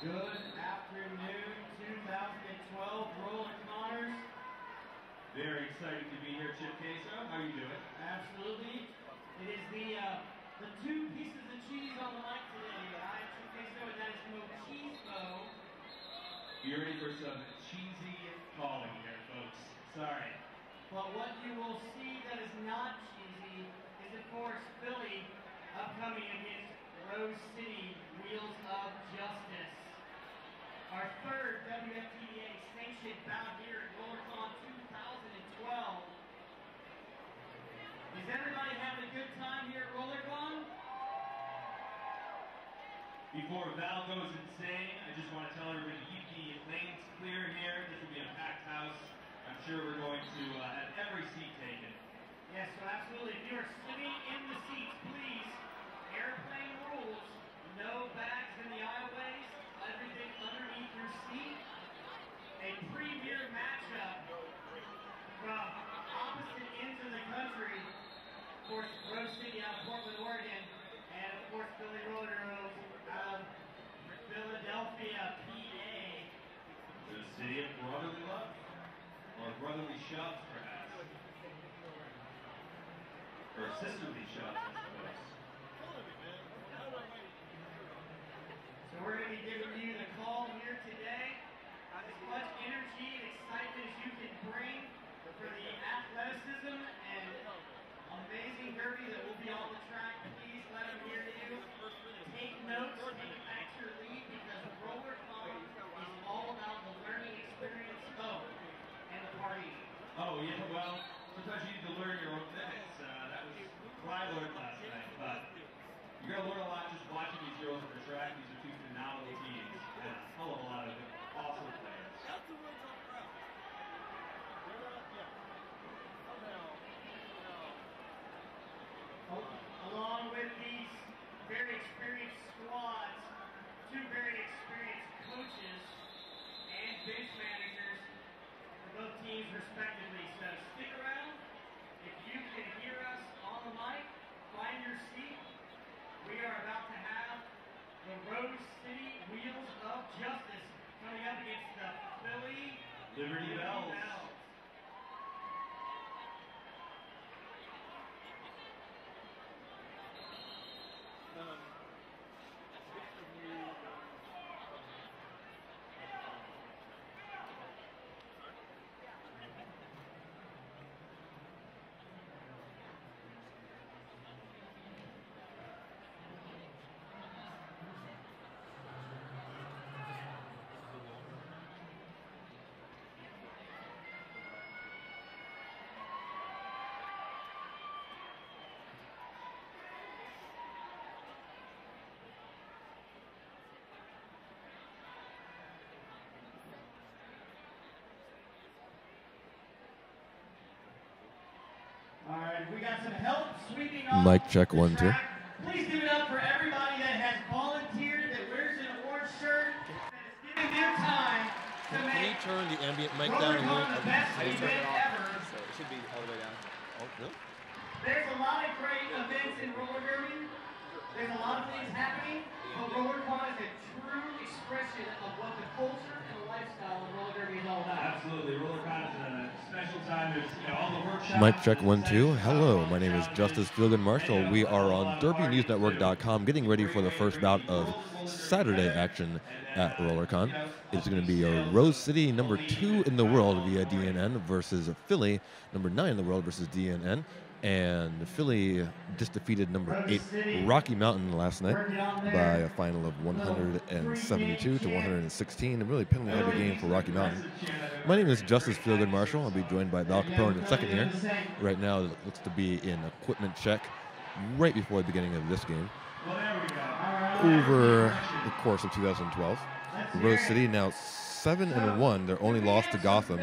Good afternoon, 2012 Roller Connors. Very excited to be here, Chip Queso. How are you doing? Absolutely. It is the uh, the two pieces of cheese on the mic today. I am Chip Queso, and that is Mo Cheesebo. You ready for some cheesy calling here, folks? Sorry. But what you will see that is not cheesy is, of course, Philly upcoming against Rose City Wheels of Justice. Our third WFTDA sanctioned bout here at RollerCon 2012. Is everybody having a good time here at RollerCon? Before Val goes insane, I just want to tell everybody to keep the lanes clear here. This will be a packed house. I'm sure we're going to uh, have every seat taken. Yes, so absolutely. If you are sitting in the seats, please, airplane rules, no bags in the aisleways, everything underneath your seat. A premier matchup from opposite ends of the country. Of course, Rose City out of Portland, Oregon, and of course, Philly Roller out of Philadelphia, PA. The city of brotherly love, or brotherly shove, perhaps, or sisterly shove, So we're going to be giving you the call here today. Uh, as much energy and excitement as you can bring for the athleticism and amazing derby that will be on the track. Please let them hear you. Take notes, take it back to your lead because roller con is all about the learning experience of and the party. Oh, yeah, well, sometimes you need to learn your own things. Uh, that was what I learned last night, but you're going to learn a lot just watching these girls at the track. These are two phenomenal teams and a hell of a lot of awesome players. Along with these very experienced squads, two very experienced coaches and bench managers for both teams respectively. So stick around. If you can hear us on the mic, find your seat. We are about to have the Rose City Wheels of Justice coming up against the Philly Liberty Bells. All Mic check, the one, two. track. Please give it up for everybody that has volunteered, that wears an orange shirt, that is giving their time to Can you make turn the ambient mic down a little? RollerCon the best Can you turn event ever. So it should be all the way down. Oh, really? There's a lot of great events in roller derby. There's a lot of things happening, but RollerCon is a true expression of what the culture and the lifestyle of roller derby is all about. Absolutely. RollerCon is a special time. There's you know, all the workshops. Mic check one two. Hello, my name is Justice Feelgood Marshall. Uh, we are on DerbyNewsNetwork.com, getting ready for the first bout of Saturday action at RollerCon. It's going to be a Rose City number two in the world via DNN versus Philly number nine in the world versus DNN. And Philly just defeated number eight Rocky Mountain last night by a final of 172 to 116. A really penalty heavy game for Rocky Mountain. My name is Justice Feelgood Marshall. I'll be joined by Val Capone in second here. Right now, it looks to be in equipment check right before the beginning of this game. Over the course of 2012, Rose City now seven and one. Their only loss to Gotham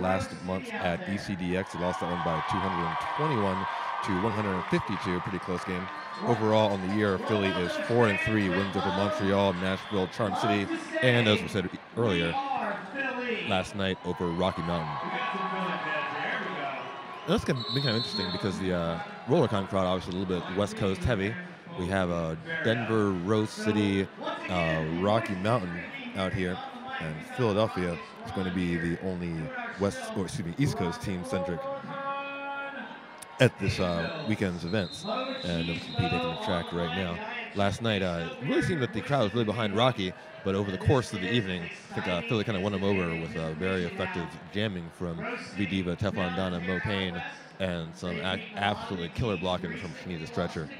last month at ECDX. They lost that one by 221 to 152. Pretty close game. Overall on the year, Philly is four and three. Wins over Montreal, Nashville, Charm City, and as we said earlier, last night over Rocky Mountain. And that's gonna be kind of interesting because the uh, RollerCon crowd obviously a little bit West Coast heavy. We have uh, Denver, Rose City, uh, Rocky Mountain out here, and Philadelphia is going to be the only West, or excuse me, East Coast team centric at this uh, weekend's events, and they'll be taking the track right now. Last night, uh, it really seemed that the crowd was really behind Rocky, but over the course of the evening, I think uh, Philly kind of won him over with uh, very effective jamming from V Diva, Teflon Donna, Mo Payne, and some absolutely killer blocking from Shanita Stretcher.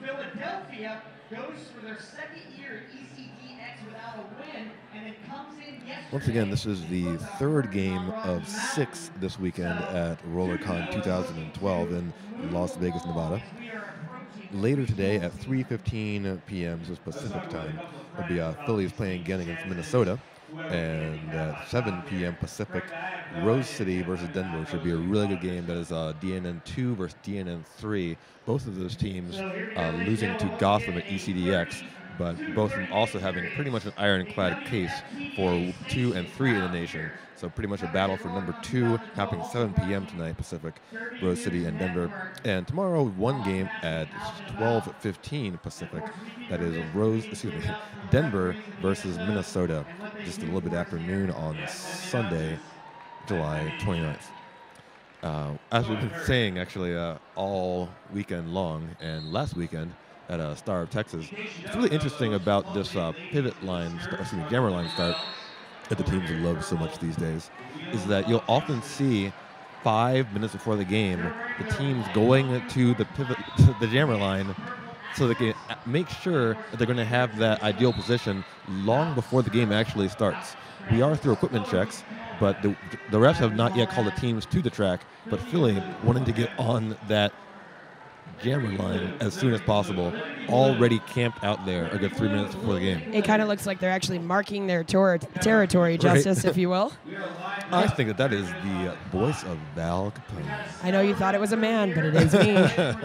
Philadelphia goes for their second year at ECDX without a win, and it comes in yesterday. Once again, this is the third game of six this weekend at RollerCon 2012 in Las Vegas, Nevada. Later today at 3:15 p.m. Pacific time. Will be uh, Phillies playing again against Minnesota, and at 7 p.m. Pacific, Rose City versus Denver should be a really good game. That is uh, DNN 2 versus DNN 3. Both of those teams uh, losing to Gotham at ECDX, but both of them also having pretty much an ironclad case for two and three in the nation. So pretty much a battle for number two happening 7 p.m. tonight Pacific, Rose City and Denver. And tomorrow one game at 12:15 Pacific. That is Rose, excuse me, Denver versus Minnesota, just a little bit after noon on Sunday, July 29th. Uh, as we've been saying, actually, uh, all weekend long and last weekend at uh, Star of Texas, it's really interesting about this uh, pivot line, excuse me, jammer line start that the teams love so much these days, is that you'll often see five minutes before the game the teams going to the pivot, to the jammer line, so they can make sure that they're going to have that ideal position long before the game actually starts. We are through equipment checks, but the, the refs have not yet called the teams to the track. But Philly wanting to get on that jammer line as soon as possible, already camped out there a good three minutes before the game. It kind of looks like they're actually marking their tor- territory, Right. Justice, if you will. I think that that is the voice of Val Capone. I know you thought it was a man, but it is me. So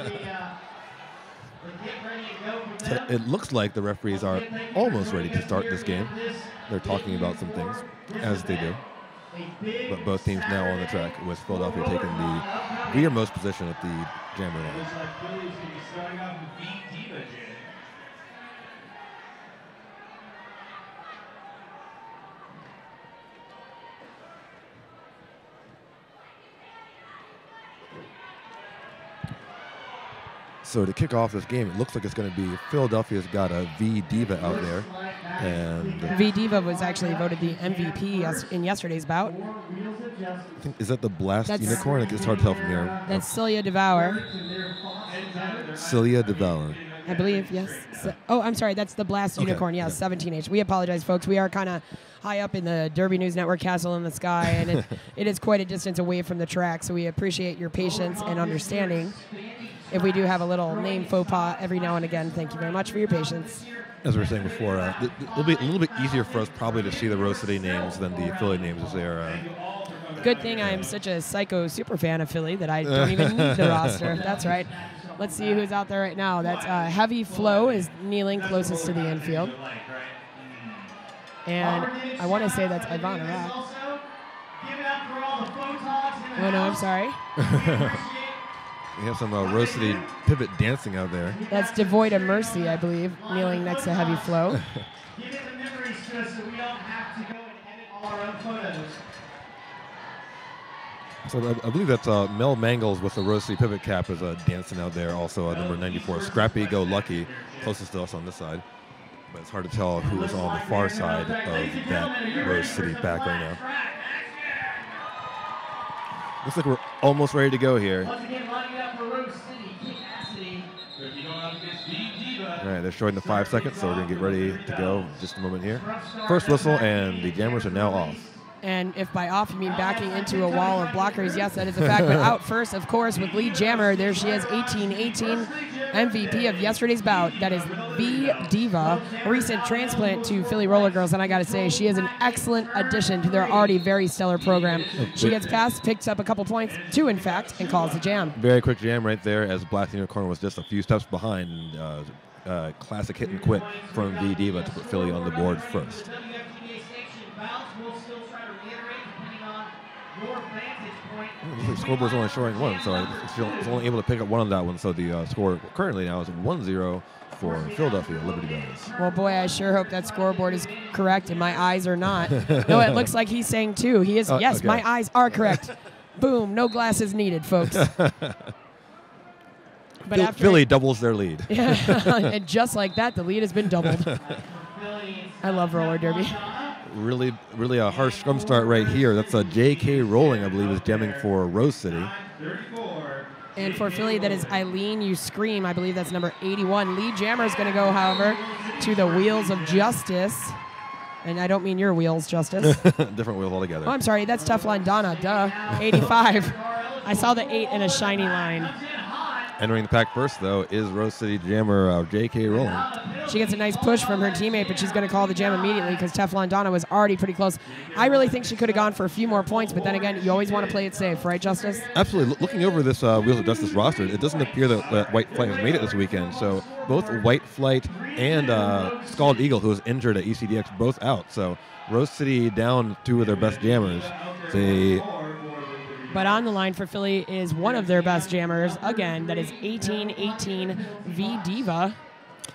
It looks like the referees are almost ready to start this game. They're talking about some things, as they do. But both teams now on the track, with Philadelphia taking the rearmost position at the jammer line. Looks like Philly's going to be starting off with V Diva jamming. So to kick off this game, it looks like it's going to be Philadelphia's got a V Diva out there, and V Diva was actually voted the MVP in yesterday's bout. I think is that the Blast That's- Unicorn? It's hard to tell from here. That's Celia Devour, Celia Devour. I believe. Yes. So- oh, I'm sorry. That's the Blast Okay, Unicorn. Yes, 17H. We apologize, folks. We are kind of high up in the Derby News Network castle in the sky, and it, it is quite a distance away from the track. So we appreciate your patience and understanding. If we do have a little name faux pas every now and again, thank you very much for your patience. As we were saying before, uh, th- th- it'll be a little bit easier for us probably to see the Rose City names than the Philly names as they are. Uh, Good thing I am such a psycho super fan of Philly that I don't even need the roster. That's right. Let's see who's out there right now. That's uh, Heavy Flow is kneeling closest to the infield. And I want to say that's Ivana Rock. Also, give it up for all the photogs in the Oh no, I'm sorry. We have some uh, Rose City pivot dancing out there. That's Devoid of Mercy, I believe, kneeling next to Heavy Flow. Give it the memories to so we don't have to go and edit all our own photos. So I, I believe that's uh, Mel Mangles with the Rose City pivot cap is uh, dancing out there. Also, uh, number 94, Scrappy Go Lucky, closest to us on this side. But it's hard to tell who is on the far side of that Rose City back right now. Looks like we're almost ready to go here. Once again, lining it up for Rose City, Kate Cassidy. Ricky going up against V Diva. All right, they're showing the five seconds, so we're going to get ready to go just a moment here. First whistle, and the jammers are now off. And if by off you mean backing into a wall of blockers, yes, that is a fact. But out first, of course, with lead jammer, there she is, 18-18, MVP of yesterday's bout. That is V Diva, recent transplant to Philly Roller Girls, and I got to say, she is an excellent addition to their already very stellar program. She gets past, picks up a couple points, two in fact, and calls the jam. Very quick jam right there as Blast Unicorn was just a few steps behind. Uh, uh, classic hit and quit from V Diva to put Philly on the board first. WFTDA sanctioned bout. We'll still try to reiterate depending on your vantage point. looks like scoreboard's only showing one, so I- she's only able to pick up one on that one. So the uh, score currently now is 1-0 for Philadelphia Liberty Bells. Well, boy, I sure hope that scoreboard is correct and my eyes are not. no, it looks like he's saying two. He is. Oh, yes, okay. my eyes are correct. Boom, no glasses needed, folks. but Phil- after Philly doubles their lead. And just like that, the lead has been doubled. I love roller derby. Really, really a harsh scrum start right here. That's a J.K. Rolling, I believe, is jamming for Rose City. And for Philly, that is Eileen You Scream. I believe that's number 81. Lead jammer is going to go, however, to the Wheels of Justice. And I don't mean your wheels, Justice. Different wheels altogether. oh, I'm sorry. That's Teflon Donna. Duh. 85. I saw the 8 in a shiny line. Entering the pack first, though, is Rose City jammer uh, J.K. Rolling. She gets a nice push from her teammate, but she's going to call the jam immediately because Teflon Donna was already pretty close. I really think she could have gone for a few more points, but then again, you always want to play it safe, right, Justice? Absolutely. Loo- Looking over this uh, Wheels of Justice roster, it doesn't appear that, that White Flight has made it this weekend. So both White Flight and uh, Scald Eagle, who was injured at ECDX, both out. So Rose City down two of their best jammers. They But on the line for Philly is one of their best jammers. Again, that is 1818 V Diva.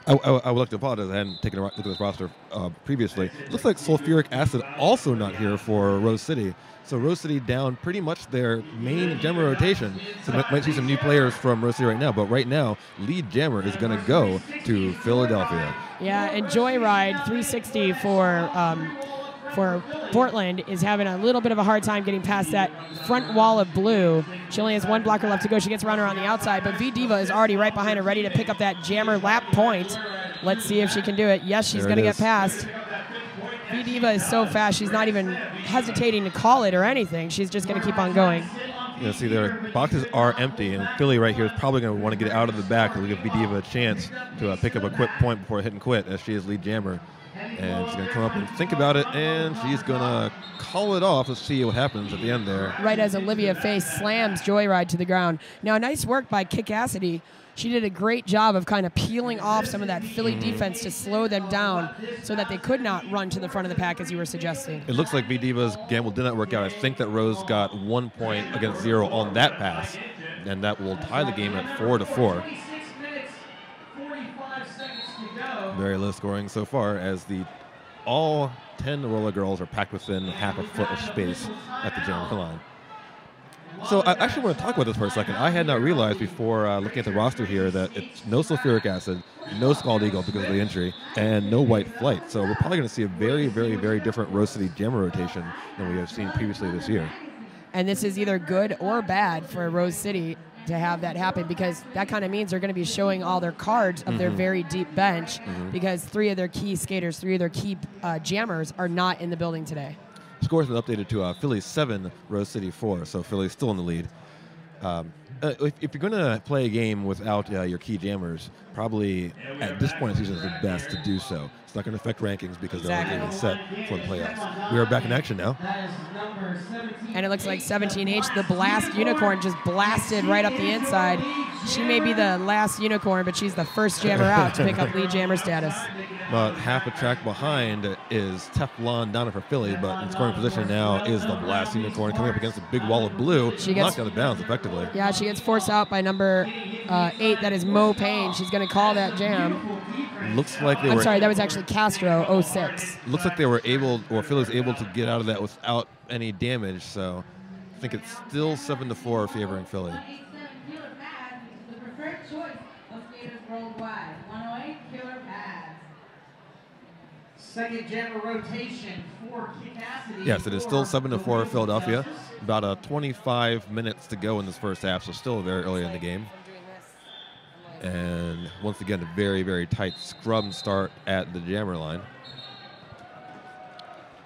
I, I, I would like to apologize. I hadn't taken a look at this roster uh, previously. Looks like sulfuric acid also not here for Rose City. So Rose City down pretty much their main jammer rotation. So might, might see some new players from Rose City right now. But right now, lead jammer is going to go to Philadelphia. Yeah, and Joyride 360 for um, for Portland is having a little bit of a hard time getting past that front wall of blue. She only has one blocker left to go. She gets around her on the outside, but V Diva is already right behind her, ready to pick up that jammer lap point. Let's see if she can do it. Yes, she's going to get past. V Diva is so fast; she's not even hesitating to call it or anything. She's just going to keep on going. You see, their boxes are empty, and Philly right here is probably going to want to get out of the back to give V Diva a chance to uh, pick up a quick point before hitting quit, as she is lead jammer. And she's going to come up and think about it, and she's going to call it off. Let's see what happens at the end there. right as Olivia Face slams Joyride to the ground. Now, nice work by Kickacity. She did a great job of kind of peeling off some of that Philly mm-hmm. defense to slow them down so that they could not run to the front of the pack as you were suggesting. It looks like V Diva's gamble did not work out. I think that Rose got one point against zero on that pass, and that will tie the game at four to four. 26 minutes, 45 seconds to go. Very low scoring so far, as the all ten roller girls are packed within half a foot of space at the jammer line. So I actually want to talk about this for a second. I had not realized before uh, looking at the roster here that it's no sulfuric acid, no scald eagle because of the injury, and no white flight. So we're probably going to see a very, very, very different Rose City jammer rotation than we have seen previously this year. And this is either good or bad for Rose City to have that happen because that kind of means they're going to be showing all their cards of their very deep bench because three of their key skaters, three of their key uh, jammers are not in the building today. Score's been updated to uh, Philly seven, Rose City four. So Philly's still in the lead. Um, uh, if, if you're going to play a game without uh, your key jammers, probably at this point in the season is the best to do so. It's not going to affect rankings because they're already been set for the playoffs. We are back in action now. That is number 17. And it looks like 17H, the blast unicorn, just blasted right up the inside. She may be the last unicorn, but she's the first jammer out to pick up lead jammer status. About half a track behind is Teflon Donna for Philly, but in scoring position now is the Blast Unicorn coming up against a big wall of blue. She gets- knocked out of bounds effectively. Yeah, she gets forced out by number uh, eight. That is Mo Payne. She's going to call that jam. Looks like they I'm were sorry, that was actually Castro 06. looks like they were able or Philly was able to get out of that without any damage. So I think it's still seven to four favoring Philly. 187 Killer Pads is the preferred choice of skaters worldwide. 108 Killer Pads. Second jammer rotation for Kickacity. Yes, it is still seven to four Philadelphia. About uh, 25 minutes to go in this first half, so still very early in the game. And once again, a very, very tight scrum start at the jammer line.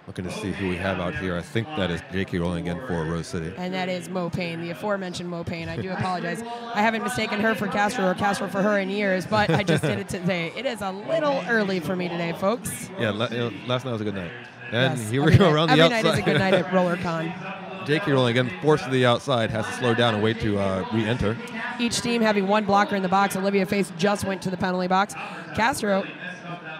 Looking to see who we have out here. I think that is J.K. Rolling again for Rose City. And that is Mo Payne, the aforementioned Mo Payne. I do apologize. I haven't mistaken her for Castro or Castro for her in years, but I just did it today. It is a little early for me today, folks. Yeah, la- you know, last night was a good night. And Yes, here we every go night- around every the night outside. is a good night at RollerCon. J.K. Rolling again, forced to the outside, has to slow down and wait to uh, re-enter. Each team having one blocker in the box. Olivia Face just went to the penalty box. Castro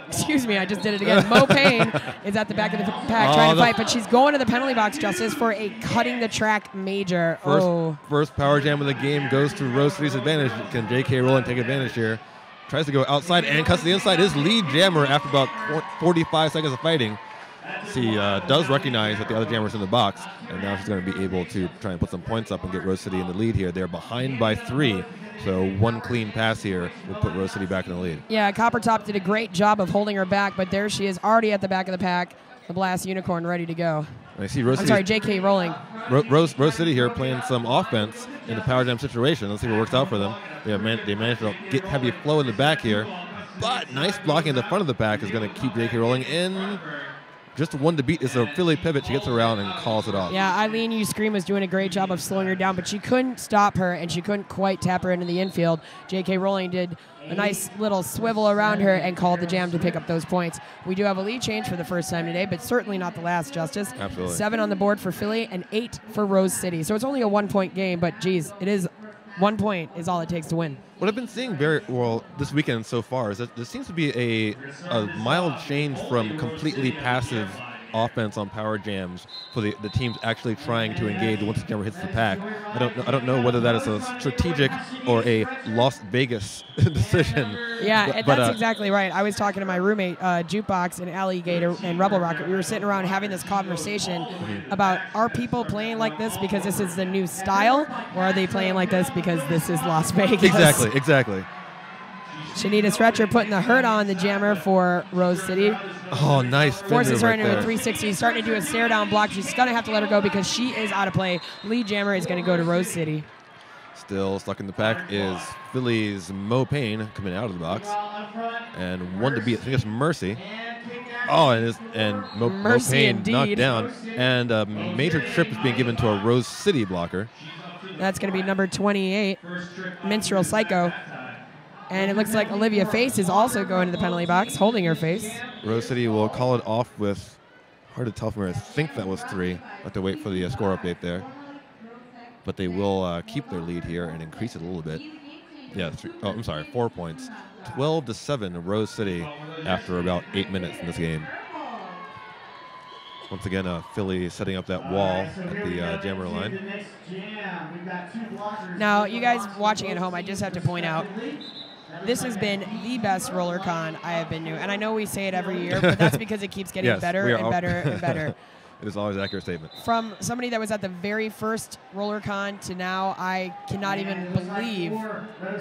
excuse me, I just did it again. Mo Payne is at the back of the pack Oh, trying to fight, but she's going to the penalty box, Justice, for a cutting the track major. First, oh, first power jam of the game goes to Rose City's advantage. Can J.K. Rowland take advantage here? Tries to go outside and cuts to the inside. Is lead jammer after about 45 seconds of fighting. She uh, does recognize that the other jammer's in the box, and now she's going to be able to try and put some points up and get Rose City in the lead here. They're behind by three, so one clean pass here will put Rose City back in the lead. yeah, Copper Top did a great job of holding her back, but there she is already at the back of the pack. The Blast Unicorn ready to go. I see Rose I'm sorry, J.K. Rowling. Ro- Rose, Rose City here playing some offense in the power jam situation. Let's see what works out for them. They, have man- they managed to get heavy flow in the back here, but nice blocking in the front of the pack is going to keep J.K. rolling in. Just one to beat is a Philly pivot. She gets around and calls it off. Yeah, Eileen You Scream was doing a great job of slowing her down, but she couldn't stop her and she couldn't quite tap her into the infield. J.K. Rowling did a nice little swivel around her and called the jam to pick up those points. We do have a lead change for the first time today, but certainly not the last, Justice. Absolutely. Seven on the board for Philly and eight for Rose City. So it's only a one point game, but geez, it is one point is all it takes to win. What I've been seeing very well this weekend so far is that there seems to be a, a mild change from completely passive offense on power jams for the, the teams actually trying to engage once the jammer hits the pack. I don't know, I don't know whether that is a strategic or a Las Vegas decision. Yeah, but, that's uh, exactly right. I was talking to my roommate, uh, Jukebox and Alligator and Rebel Rocket. We were sitting around having this conversation Mm-hmm. about are people playing like this because this is the new style, or are they playing like this because this is Las Vegas? Exactly, exactly. Shanita Stretcher putting the hurt on the jammer for Rose City. Oh, nice. Forces her right into a there. 360. Starting to do a stare down block. She's going to have to let her go because she is out of play. Lead jammer is going to go to Rose City. Still stuck in the pack is Philly's Mo Payne coming out of the box. And one to beat, I think it's Mercy. Oh, and is and Mo, Mo Payne indeed. knocked down. And a major trip is being given to a Rose City blocker. That's going to be number 28, Minstrel Psycho. And it looks like Olivia Face is also going to the penalty box, holding her face. Rose City will call it off with, hard to tell from here, I think that was three. I have to wait for the uh, score update there. But they will uh, keep their lead here and increase it a little bit. Yeah, three, oh, I'm sorry, four points. 12 to 7, Rose City after about eight minutes in this game. Once again, uh, Philly setting up that wall at the uh, jammer line. Now, you guys watching at home, I just have to point out this has been the best roller con I have been to. And I know we say it every year, but that's because it keeps getting Yes, better and better and better. It is always an accurate statement. From somebody that was at the very first roller con to now, I cannot even believe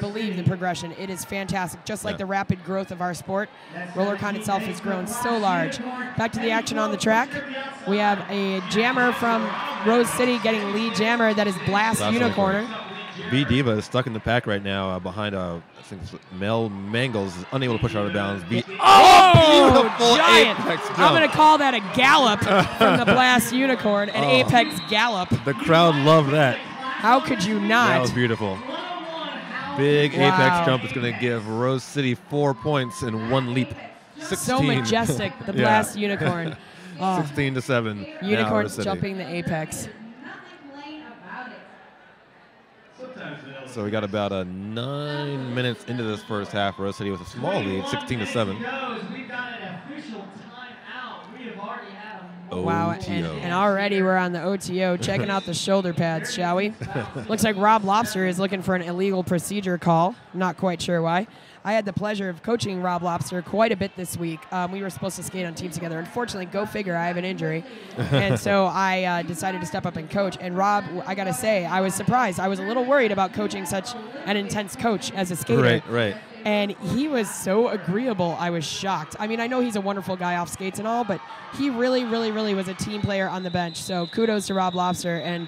believe the progression. It is fantastic. Just like Yeah. the rapid growth of our sport, roller con itself has grown so large. Back to the action on the track. We have a jammer from Rose City getting lead jammer that is Blast Blast Unicorn. V Diva is stuck in the pack right now uh, behind uh, I think Mel Mangles is unable to push out of bounds. Oh, beautiful giant! apex I'm going to call that a gallop from the Blast Unicorn, an Oh. apex gallop. the crowd loved that. How could you not? That was beautiful. Big Wow. apex jump is going to give Rose City four points in one leap. 16. So majestic, the Blast Unicorn. Oh, 16 to 7. now Rose unicorns jumping the apex. Nothing plain about it. So we got about a nine minutes into this first half. Rose City with a small lead, 16 to 7. Goes. We've got an official timeout. We have already had a oh, Wow, and, and already we're on the OTO checking out the shoulder pads, shall we? Looks like Rob Lobster is looking for an illegal procedure call. Not quite sure why. I had the pleasure of coaching Rob Lobster quite a bit this week. Um, we were supposed to skate on teams together. Unfortunately, go figure, I have an injury. and so I uh, decided to step up and coach. And Rob, I got to say, I was surprised. I was a little worried about coaching such an intense coach as a skater. Right, right. And he was so agreeable, I was shocked. I mean, I know he's a wonderful guy off skates and all, but he really, really, really was a team player on the bench. So kudos to Rob Lobster. And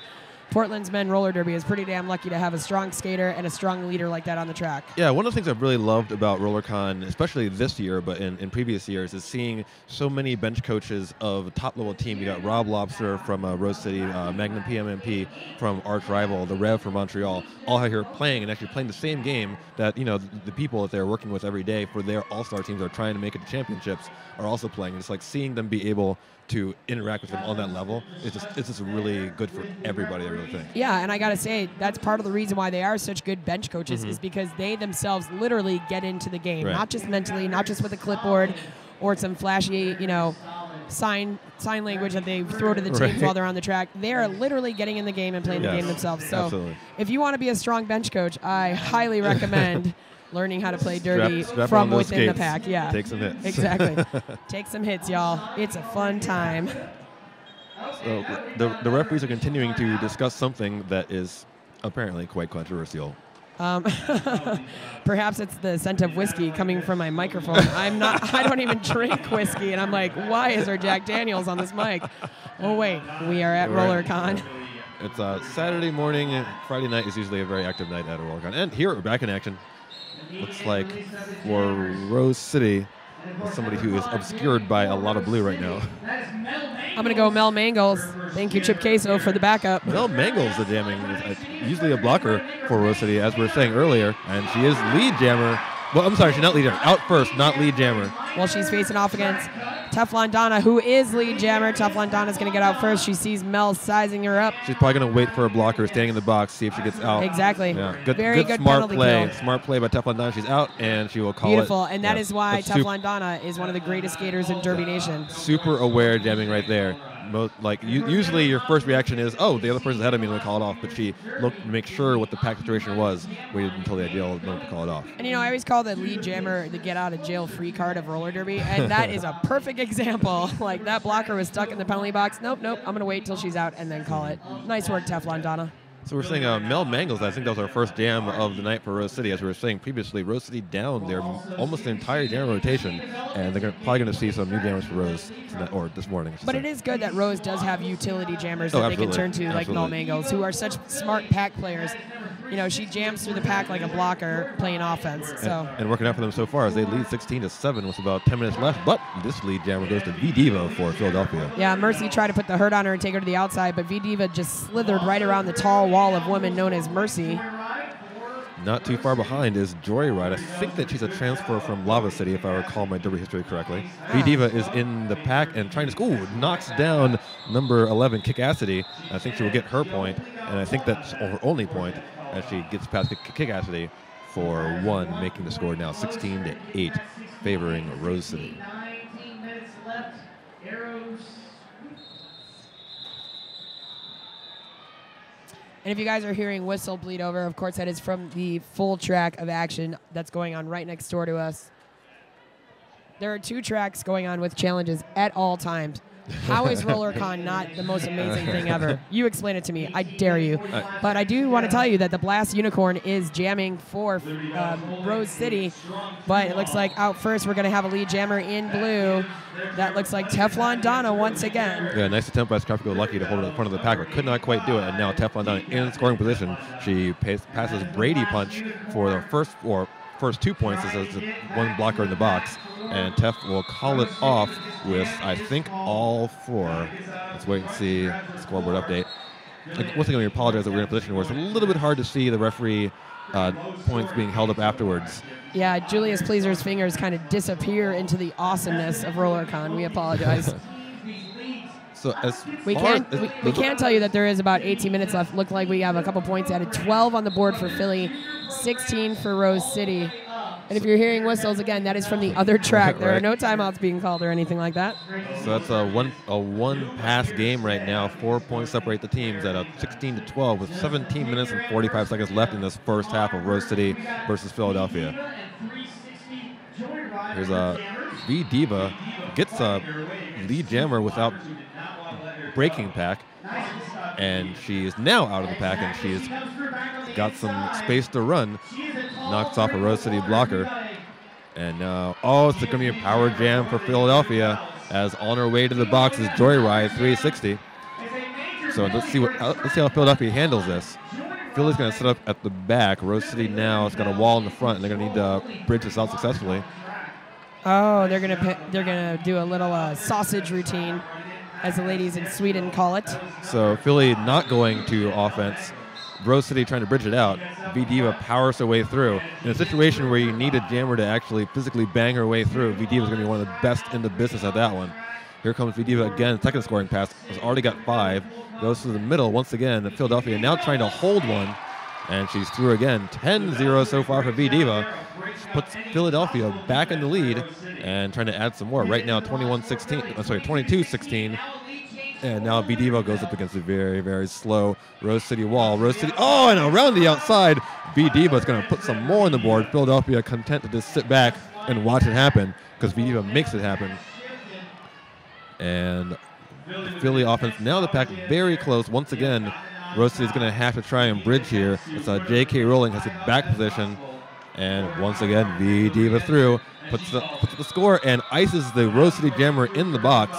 Portland's men roller derby is pretty damn lucky to have a strong skater and a strong leader like that on the track. Yeah, one of the things I've really loved about RollerCon, especially this year, but in, in previous years, is seeing so many bench coaches of top level team. You got Rob Lobster from uh, Rose City, uh, Magnum PMMP from arch rival, the Rev from Montreal, all out here playing and actually playing the same game that you know the, the people that they're working with every day for their all star teams are trying to make it to championships are also playing. It's like seeing them be able to interact with them on that level. It's just it's just really good for everybody. I really think. Yeah, and I got to say, that's part of the reason why they are such good bench coaches mm-hmm. is because they themselves literally get into the game, Right. not just mentally, not just with a clipboard or some flashy, you know, sign sign language that they throw to the teams Right. while they're on the track. They are literally getting in the game and playing the game themselves. So absolutely. if you want to be a strong bench coach, I highly recommend learning how to play dirty Strap- strap from within the pack. Yeah. Take some hits. Exactly. Take some hits, y'all. It's a fun time. So the, the referees are continuing to discuss something that is apparently quite controversial. Um, perhaps it's the scent of whiskey coming from my microphone. I'm not. I don't even drink whiskey, and I'm like, why is there Jack Daniels on this mic? Oh wait, we are at. RollerCon. It's uh, Saturday morning. Friday night is usually a very active night at RollerCon. And here we're back in action. Looks like for Rose City, somebody who is obscured by a lot of blue right now. I'm gonna go Mel Mangles. Thank you, Chip Queso, for the backup. Mel Mangles, the jamming, is uh, usually a blocker for Rose City, as we were saying earlier, and she is lead jammer. Well, I'm sorry, she's not lead jammer. Out first, not lead jammer. Well, she's facing off against Teflon Donna, who is lead jammer. Teflon Donna's gonna get out first. She sees Mel sizing her up. She's probably going to wait for a blocker standing in the box, see if she gets out. Exactly. Yeah, good, Very good, good smart play. kill. Smart play by Teflon Donna. She's out, and she will call Beautiful, it. Beautiful, and that Yeah. is why That's Teflon Donna is one of the greatest skaters in Derby Nation. super aware jamming right there. Mo- like u- usually your first reaction is, oh, the other person's ahead of me, let me call it off. But she looked to make sure what the pack situation was, waited until the ideal moment to call it off. And you know, I always call the lead jammer the get out of jail free card of roller derby, and that is a perfect example. Like that blocker was stuck in the penalty box. Nope, nope. I'm gonna wait till she's out and then call it. Nice work, Teflon Donna. So we're saying uh, Mel Mangles. I think that was our first jam of the night for Rose City. As we were saying previously, Rose City down their almost the entire jam rotation, and they're gonna, probably going to see some new jammers for Rose tonight, or this morning. But say. it is good that Rose does have utility jammers Oh, that they can turn absolutely. to, like Mel Absolutely. Mangles, who are such smart pack players. You know, she jams through the pack like a blocker playing offense. So. and, and working out for them so far as they lead 16 to 7 with about 10 minutes left. But this lead jammer goes to V Diva for Philadelphia. Yeah, Mercy tried to put the hurt on her and take her to the outside, but V Diva just slithered right around the tall wall of women known as Mercy. Not too far behind is Joyride. I think that she's a transfer from Lava City, if I recall my Derby history correctly. V Diva is in the pack and trying to score. Knocks down number 11, Kickacity. I think she will get her point, and I think that's her only point as she gets past Kick, Acity for one, making the score now 16 to 8, favoring Rose City. 19 minutes left. And if you guys are hearing whistle bleed over, of course, that is from the full track of action that's going on right next door to us. There are two tracks going on with challenges at all times. How is RollerCon not the most amazing thing ever? You explain it to me. I dare you. But I do want to tell you that the Blast Unicorn is jamming for um, Rose City. But it looks like out first we're going to have a lead jammer in blue. That looks like Teflon Donna once again. Yeah, nice attempt by Scrappy Go Lucky to hold it in front of the pack, but could not quite do it. And now Teflon Donna in scoring position. She passes Brady Punch for the first or first two points. This is one blocker in the box, and Tef will call it off with I think all four. Let's wait and see scoreboard update. Like, once again, we apologize that we're in a position where it's a little bit hard to see the referee uh, points being held up afterwards. Yeah, Julius Pleaser's fingers kind of disappear into the awesomeness of RollerCon. We apologize. So as We can't as- we, we can't tell you that there is about 18 minutes left. Look like we have a couple points added. 12 on the board for Philly, 16 for Rose City. And if you're hearing whistles again, that is from the other track. There are no timeouts being called or anything like that. So that's a one a one pass game right now. Four points separate the teams at a 16 to 12 with 17 minutes and 45 seconds left in this first half of Rose City versus Philadelphia. And 360 Joyride. Here's a V Diva gets a lead jammer without breaking pack, and she is now out of the pack, and she's got some space to run. Knocks off a Rose City blocker, and now oh, it's going to be a power jam for Philadelphia as on her way to the box is Joyride 360. So let's see what uh, let's see how Philadelphia handles this. Philly's going to set up at the back. Rose City now has got a wall in the front, and they're going to need to bridge this out successfully. Oh, they're gonna they're gonna do a little uh, sausage routine, as the ladies in Sweden call it. So Philly not going to offense. Rose City trying to bridge it out. V Diva powers her way through. In a situation where you need a jammer to actually physically bang her way through, V Diva is going to be one of the best in the business at that one. Here comes V Diva again, second scoring pass. Has already got five. Goes to the middle once again. Philadelphia now trying to hold one. and she's through again. 10-0 so far for V Diva. Puts Philadelphia back in the lead and trying to add some more. Right now, 21-16. uh, Sorry, 22-16. And now V goes up against a very, very slow Rose City wall. Rose City, oh, and around the outside, V is going to put some more on the board. Philadelphia content to just sit back and watch it happen because V makes it happen. And the Philly offense now the pack very close once again. Rose City's going to have to try and bridge here. It's uh, J.K. Rowling has a back position, and once again V through puts the puts the score and ices the Rose City Jammer in the box.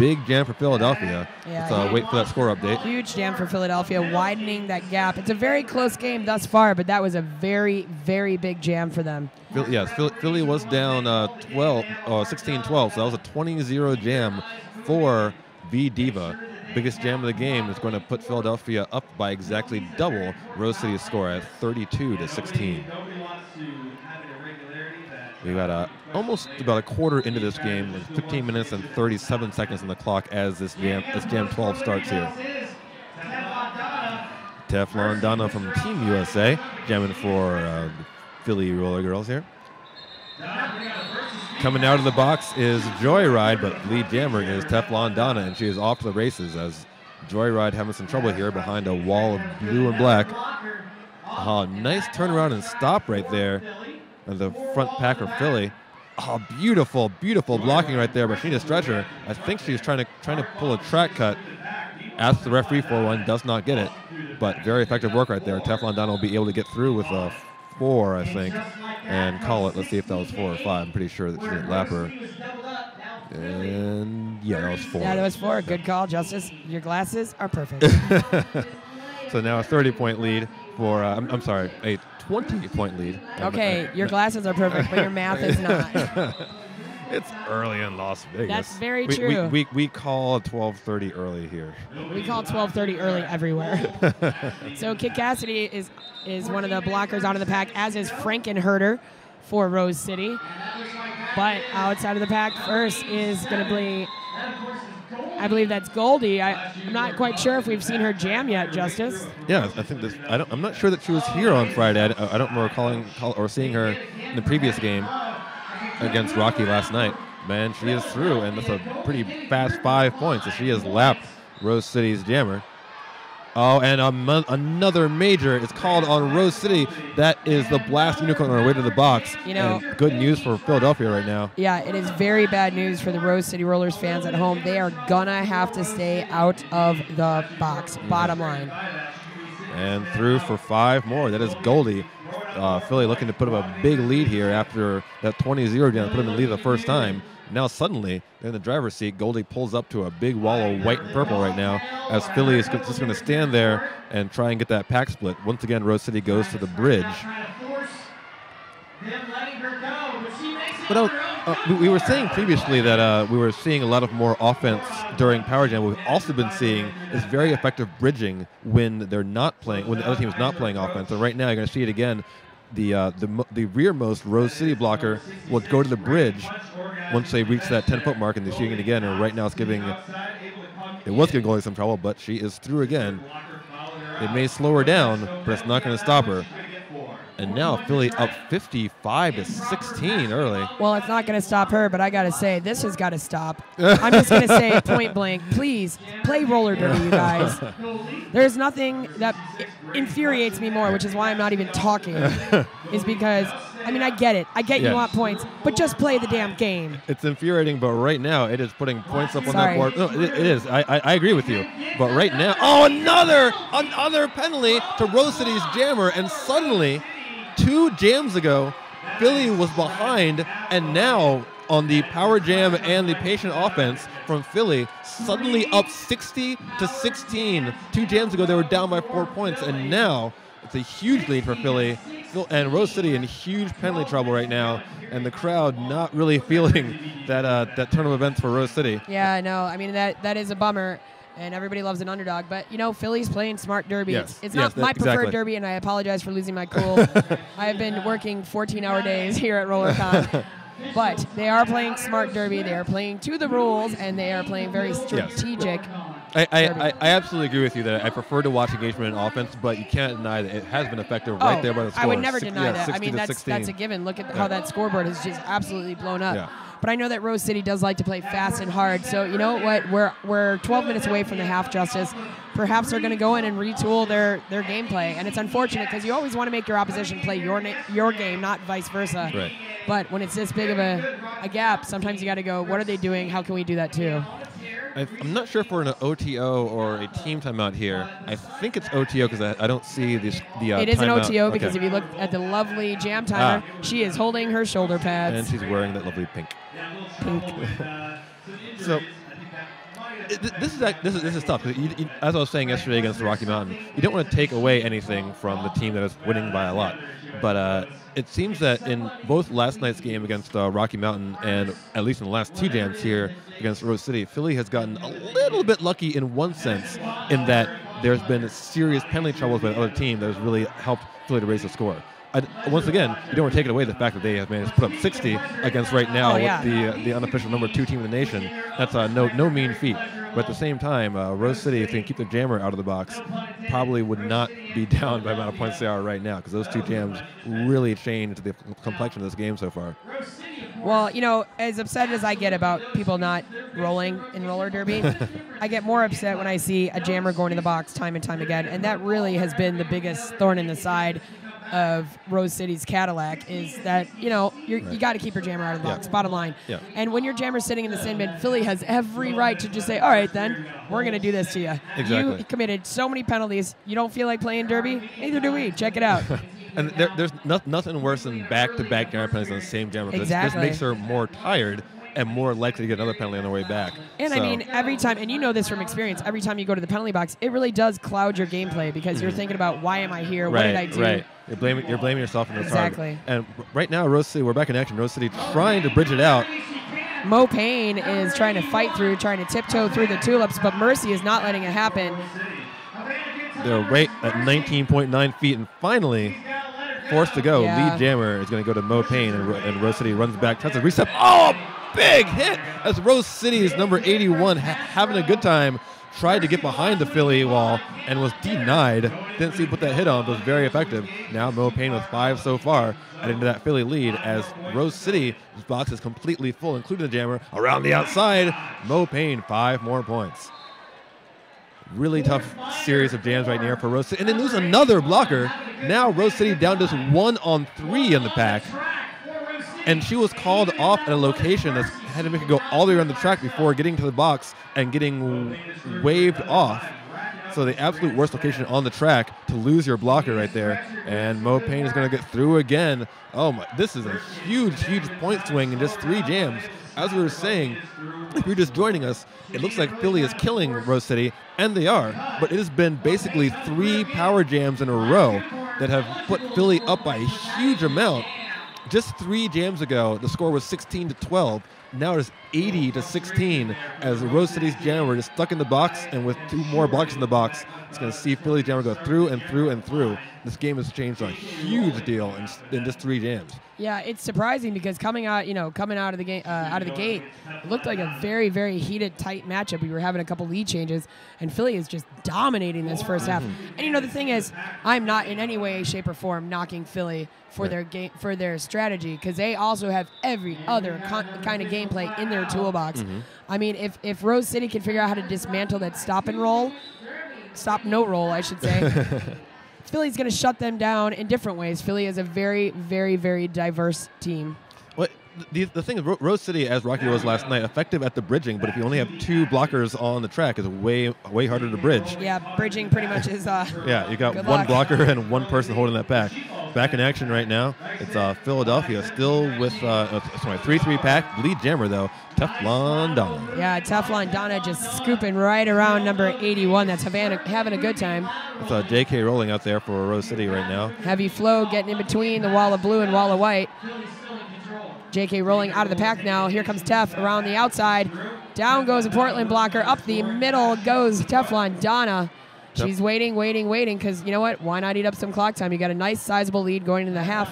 Big jam for Philadelphia. Yeah. Let's uh, wait for that score update. Huge jam for Philadelphia, widening that gap. It's a very close game thus far, but that was a very, very big jam for them. Philly, yes, Philly, Philly was down uh, 12, uh, 16-12, so that was a 20-0 jam for V Diva. Biggest jam of the game is going to put Philadelphia up by exactly double Rose City's score at 32 to 16. Nobody wants to have an irregularity that We got uh, almost about a quarter into this game, with 15 minutes and 37 seconds on the clock as this jam, this jam 12 starts here. Teflon Donna from Team USA jamming for uh, Philly Roller Girls here. Coming out of the box is Joyride, but lead jammer is Teflon Donna, and she is off the races as Joyride having some trouble here behind a wall of blue and black. Oh, nice turnaround and stop right there. And the front packer Philly. Oh, beautiful, beautiful blocking right there by Shanita Stretcher. I think she's trying to trying to pull a track cut. Asks the referee for one, does not get it. But very effective work right there. Teflon Donna will be able to get through with a four, I think, and call it. Let's see if that was four or five. I'm pretty sure that she didn't lap her. And yeah, that was four. Yeah, that was four. Good call, Justice. Your glasses are perfect. So now a 30 point lead for, uh, I'm, I'm sorry, a 20 point lead. okay, your glasses are perfect, but your math is not. It's early in Las Vegas. That's very we, true. We, we, we call 12:30 early here. We call 12:30 early everywhere. so Kit Cassidy is is one of the blockers out of the pack, as is Frankenherder for Rose City. But outside of the pack, first is going to be, I believe that's Goldie. I, I'm not quite sure if we've seen her jam yet, Justice. Yeah, I think this. I don't. I'm not sure that she was here on Friday. I, I don't remember calling call, or seeing her in the previous game against Rocky last night. Man, she is through, and that's a pretty fast five points. So she has lapped Rose City's jammer. Oh, and a another major is called on Rose City. That is the Blast Unicorn on our way to the box. You know- And good news for Philadelphia right now. Yeah, it is very bad news for the Rose City Rollers fans at home. They are gonna have to stay out of the box. Bottom line. And through for five more. That is Goldie. Uh, Philly looking to put up a big lead here after that 20-0 down, put them in the lead the first time. Now suddenly, in the driver's seat. Goldie pulls up to a big wall of white and purple right now as Philly is just going to stand there and try and get that pack split. Once again, Rose City goes to the bridge. But uh, we, we were saying previously that uh, we were seeing a lot of more offense during Power Jam. We've also been seeing is very effective bridging when they're not playing, when the other team is not playing offense. And right now, you're going to see it again. The uh, the the rearmost Rose City blocker will go to the bridge once they reach that 10 foot mark, and they're shooting it again. And right now, it's giving it was giving Goldie some trouble, but she is through again. It may slow her down, but it's not going to stop her. And now Philly up 55 to 16 early. Well, it's not going to stop her, but I got to say, this has got to stop. I'm just going to say point blank. Please play roller derby, you guys. There's nothing that infuriates me more, which is why I'm not even talking, is because, I mean, I get it. I get Yeah. you want points, but just play the damn game. It's infuriating, but right now it is putting points up on Sorry. that board. No, it, it is. I, I, I agree with you. But right now, oh, another another penalty to Rose City's jammer, and suddenly, two jams ago, Philly was behind, and now on the power jam and the patient offense from Philly, suddenly up 60 to 16. Two jams ago, they were down by four points, and now it's a huge lead for Philly. And Rose City in huge penalty trouble right now, and the crowd not really feeling that uh, that turn of events for Rose City. Yeah, I know. I mean, that that is a bummer. And everybody loves an underdog, but you know Philly's playing smart derby. Yes, It's, it's yes, not that- my preferred exactly. derby, and I apologize for losing my cool. I have been working 14-hour days here at RollerCon, but they are playing smart derby. They are playing to the rules, and they are playing very strategic. I, I, I, I absolutely agree with you that I prefer to watch engagement in offense, but you can't deny that it has been effective right Oh, there by the score. I would never Six- deny yeah, that. I mean, that's that's a given. Look at Yeah. how that scoreboard has just absolutely blown up. Yeah. But I know that Rose City does like to play fast and hard. So you know what? We're we're 12 minutes away from the half, Justice. Perhaps they're going to go in and retool their their gameplay, and it's unfortunate because you always want to make your opposition play your your game, not vice versa. Right. But when it's this big of a, a gap, sometimes you got to go. What are they doing? How can we do that too? I, I'm not sure if we're in an OTO or a team timeout here. I think it's OTO because I, I don't see this, the uh, it is an. OTO because Okay. if you look at the lovely jam timer, she is holding her shoulder pads. and she's wearing that lovely pink. So this is this is this is tough you, you, as I was saying yesterday against Rocky Mountain, you don't want to take away anything from the team that is winning by a lot. But uh, it seems that in both last night's game against uh, Rocky Mountain and at least in the last two jams here against Rose City, Philly has gotten a little bit lucky in one sense, in that there's been serious penalty troubles by the other team that has really helped Philly to raise the score. I, once again, you don't want to take it away the fact that they have managed to put up 60 against right now Oh, yeah. with the uh, the unofficial number two team in the nation. That's uh, no no mean feat. But at the same time, uh, Rose City, if they can keep the jammer out of the box, probably would not be down by the amount of points they are right now because those two jams really changed the complexion of this game so far. Well, you know, as upset as I get about people not rolling in roller derby, I get more upset when I see a jammer going to the box time and time again, and that really has been the biggest thorn in the side of Rose City's Cadillac is that you know you're, you got to keep your jammer out of the Yeah. box. Bottom line. Yeah. And when your jammer's sitting in the sin bin, Philly has every right to just say, "All right, then we're going to do this to you." Exactly. You committed so many penalties. You don't feel like playing derby? Neither do we. Check it out. And there, there's no, nothing worse than back-to-back jammer penalties on the same jammer. It This, just makes her more tired and more likely to get another penalty on the way back. And I mean, every time, and you know this from experience, every time you go to the penalty box, it really does cloud your gameplay because you're thinking about why am I here? What Mm-hmm. did I do? Right. You're blaming, you're blaming yourself and it's hard. Exactly. And right now, Rose City, we're back in action. Rose City trying to bridge it out. Mo Payne is trying to fight through, trying to tiptoe through the tulips, but Mercy is not letting it happen. They're right at 19.9 feet, and finally forced to go. Yeah. Lead jammer is going to go to Mo Payne, and, and Rose City runs back, tries to reset. Oh, big hit! As Rose City's number 81 ha- having a good time. Tried to get behind the Philly wall and was denied. Didn't see put that hit on, but was very effective. Now Mo Payne with five so far, adding to that Philly lead as Rose City's box is completely full, including the jammer. Around the outside, Mo Payne, five more points really tough series of jams right now for Rose City. And then lose another blocker. Now Rose City down just one on three in the pack. And she was called off at a location that had to make her go all the way around the track before getting to the box and getting waved off. So the absolute worst location on the track to lose your blocker right there. And Mo Payne is going to get through again. Oh my, this is a huge, huge point swing in just three jams. As we were saying, if you're just joining us, it looks like Philly is killing Rose City, and they are. But it has been basically three power jams in a row that have put Philly up by a huge amount. Just three jams ago, the score was 16 to 12. Now it is 80 to 16 as Rose City's jammer is stuck in the box, and with two more blocks in the box, it's going to see Philly jammer go through and through and through. This game has changed a huge deal in, in just three jams. Yeah, it's surprising because coming out, you know, coming out of the game, uh, out of the gate, it looked like a very, very heated, tight matchup. We were having a couple lead changes, and Philly is just dominating this first half. And you know, the thing is, I'm not in any way, shape, or form knocking Philly for Right. their game, for their strategy, because they also have every other con- kind of gameplay in their toolbox. I mean, if if Rose City can figure out how to dismantle that stop and roll, stop no roll, I should say. Philly's going to shut them down in different ways. Philly is a very, very, very diverse team. The, the thing is, Ro- Rose City, as Rocky was last night, effective at the bridging, but if you only have two blockers on the track, is way way harder to bridge. Yeah, bridging pretty much is. Uh, Yeah, you got one luck. blocker and one person holding that pack. Back in action right now. It's uh, Philadelphia still with uh, uh, sorry three three pack lead jammer though. Teflon Donna. yeah, Teflon Donna just scooping right around number 81. That's Havana having a good time. It's uh, J.K. rolling out there for Rose City right now. Heavy flow getting in between the wall of blue and wall of white. JK rolling out of the pack now. Here comes Tef around the outside. Down goes a Portland blocker. Up the middle goes Teflon Donna. Yep. She's waiting, waiting, waiting because you know what? Why not eat up some clock time? You got a nice sizable lead going into the half.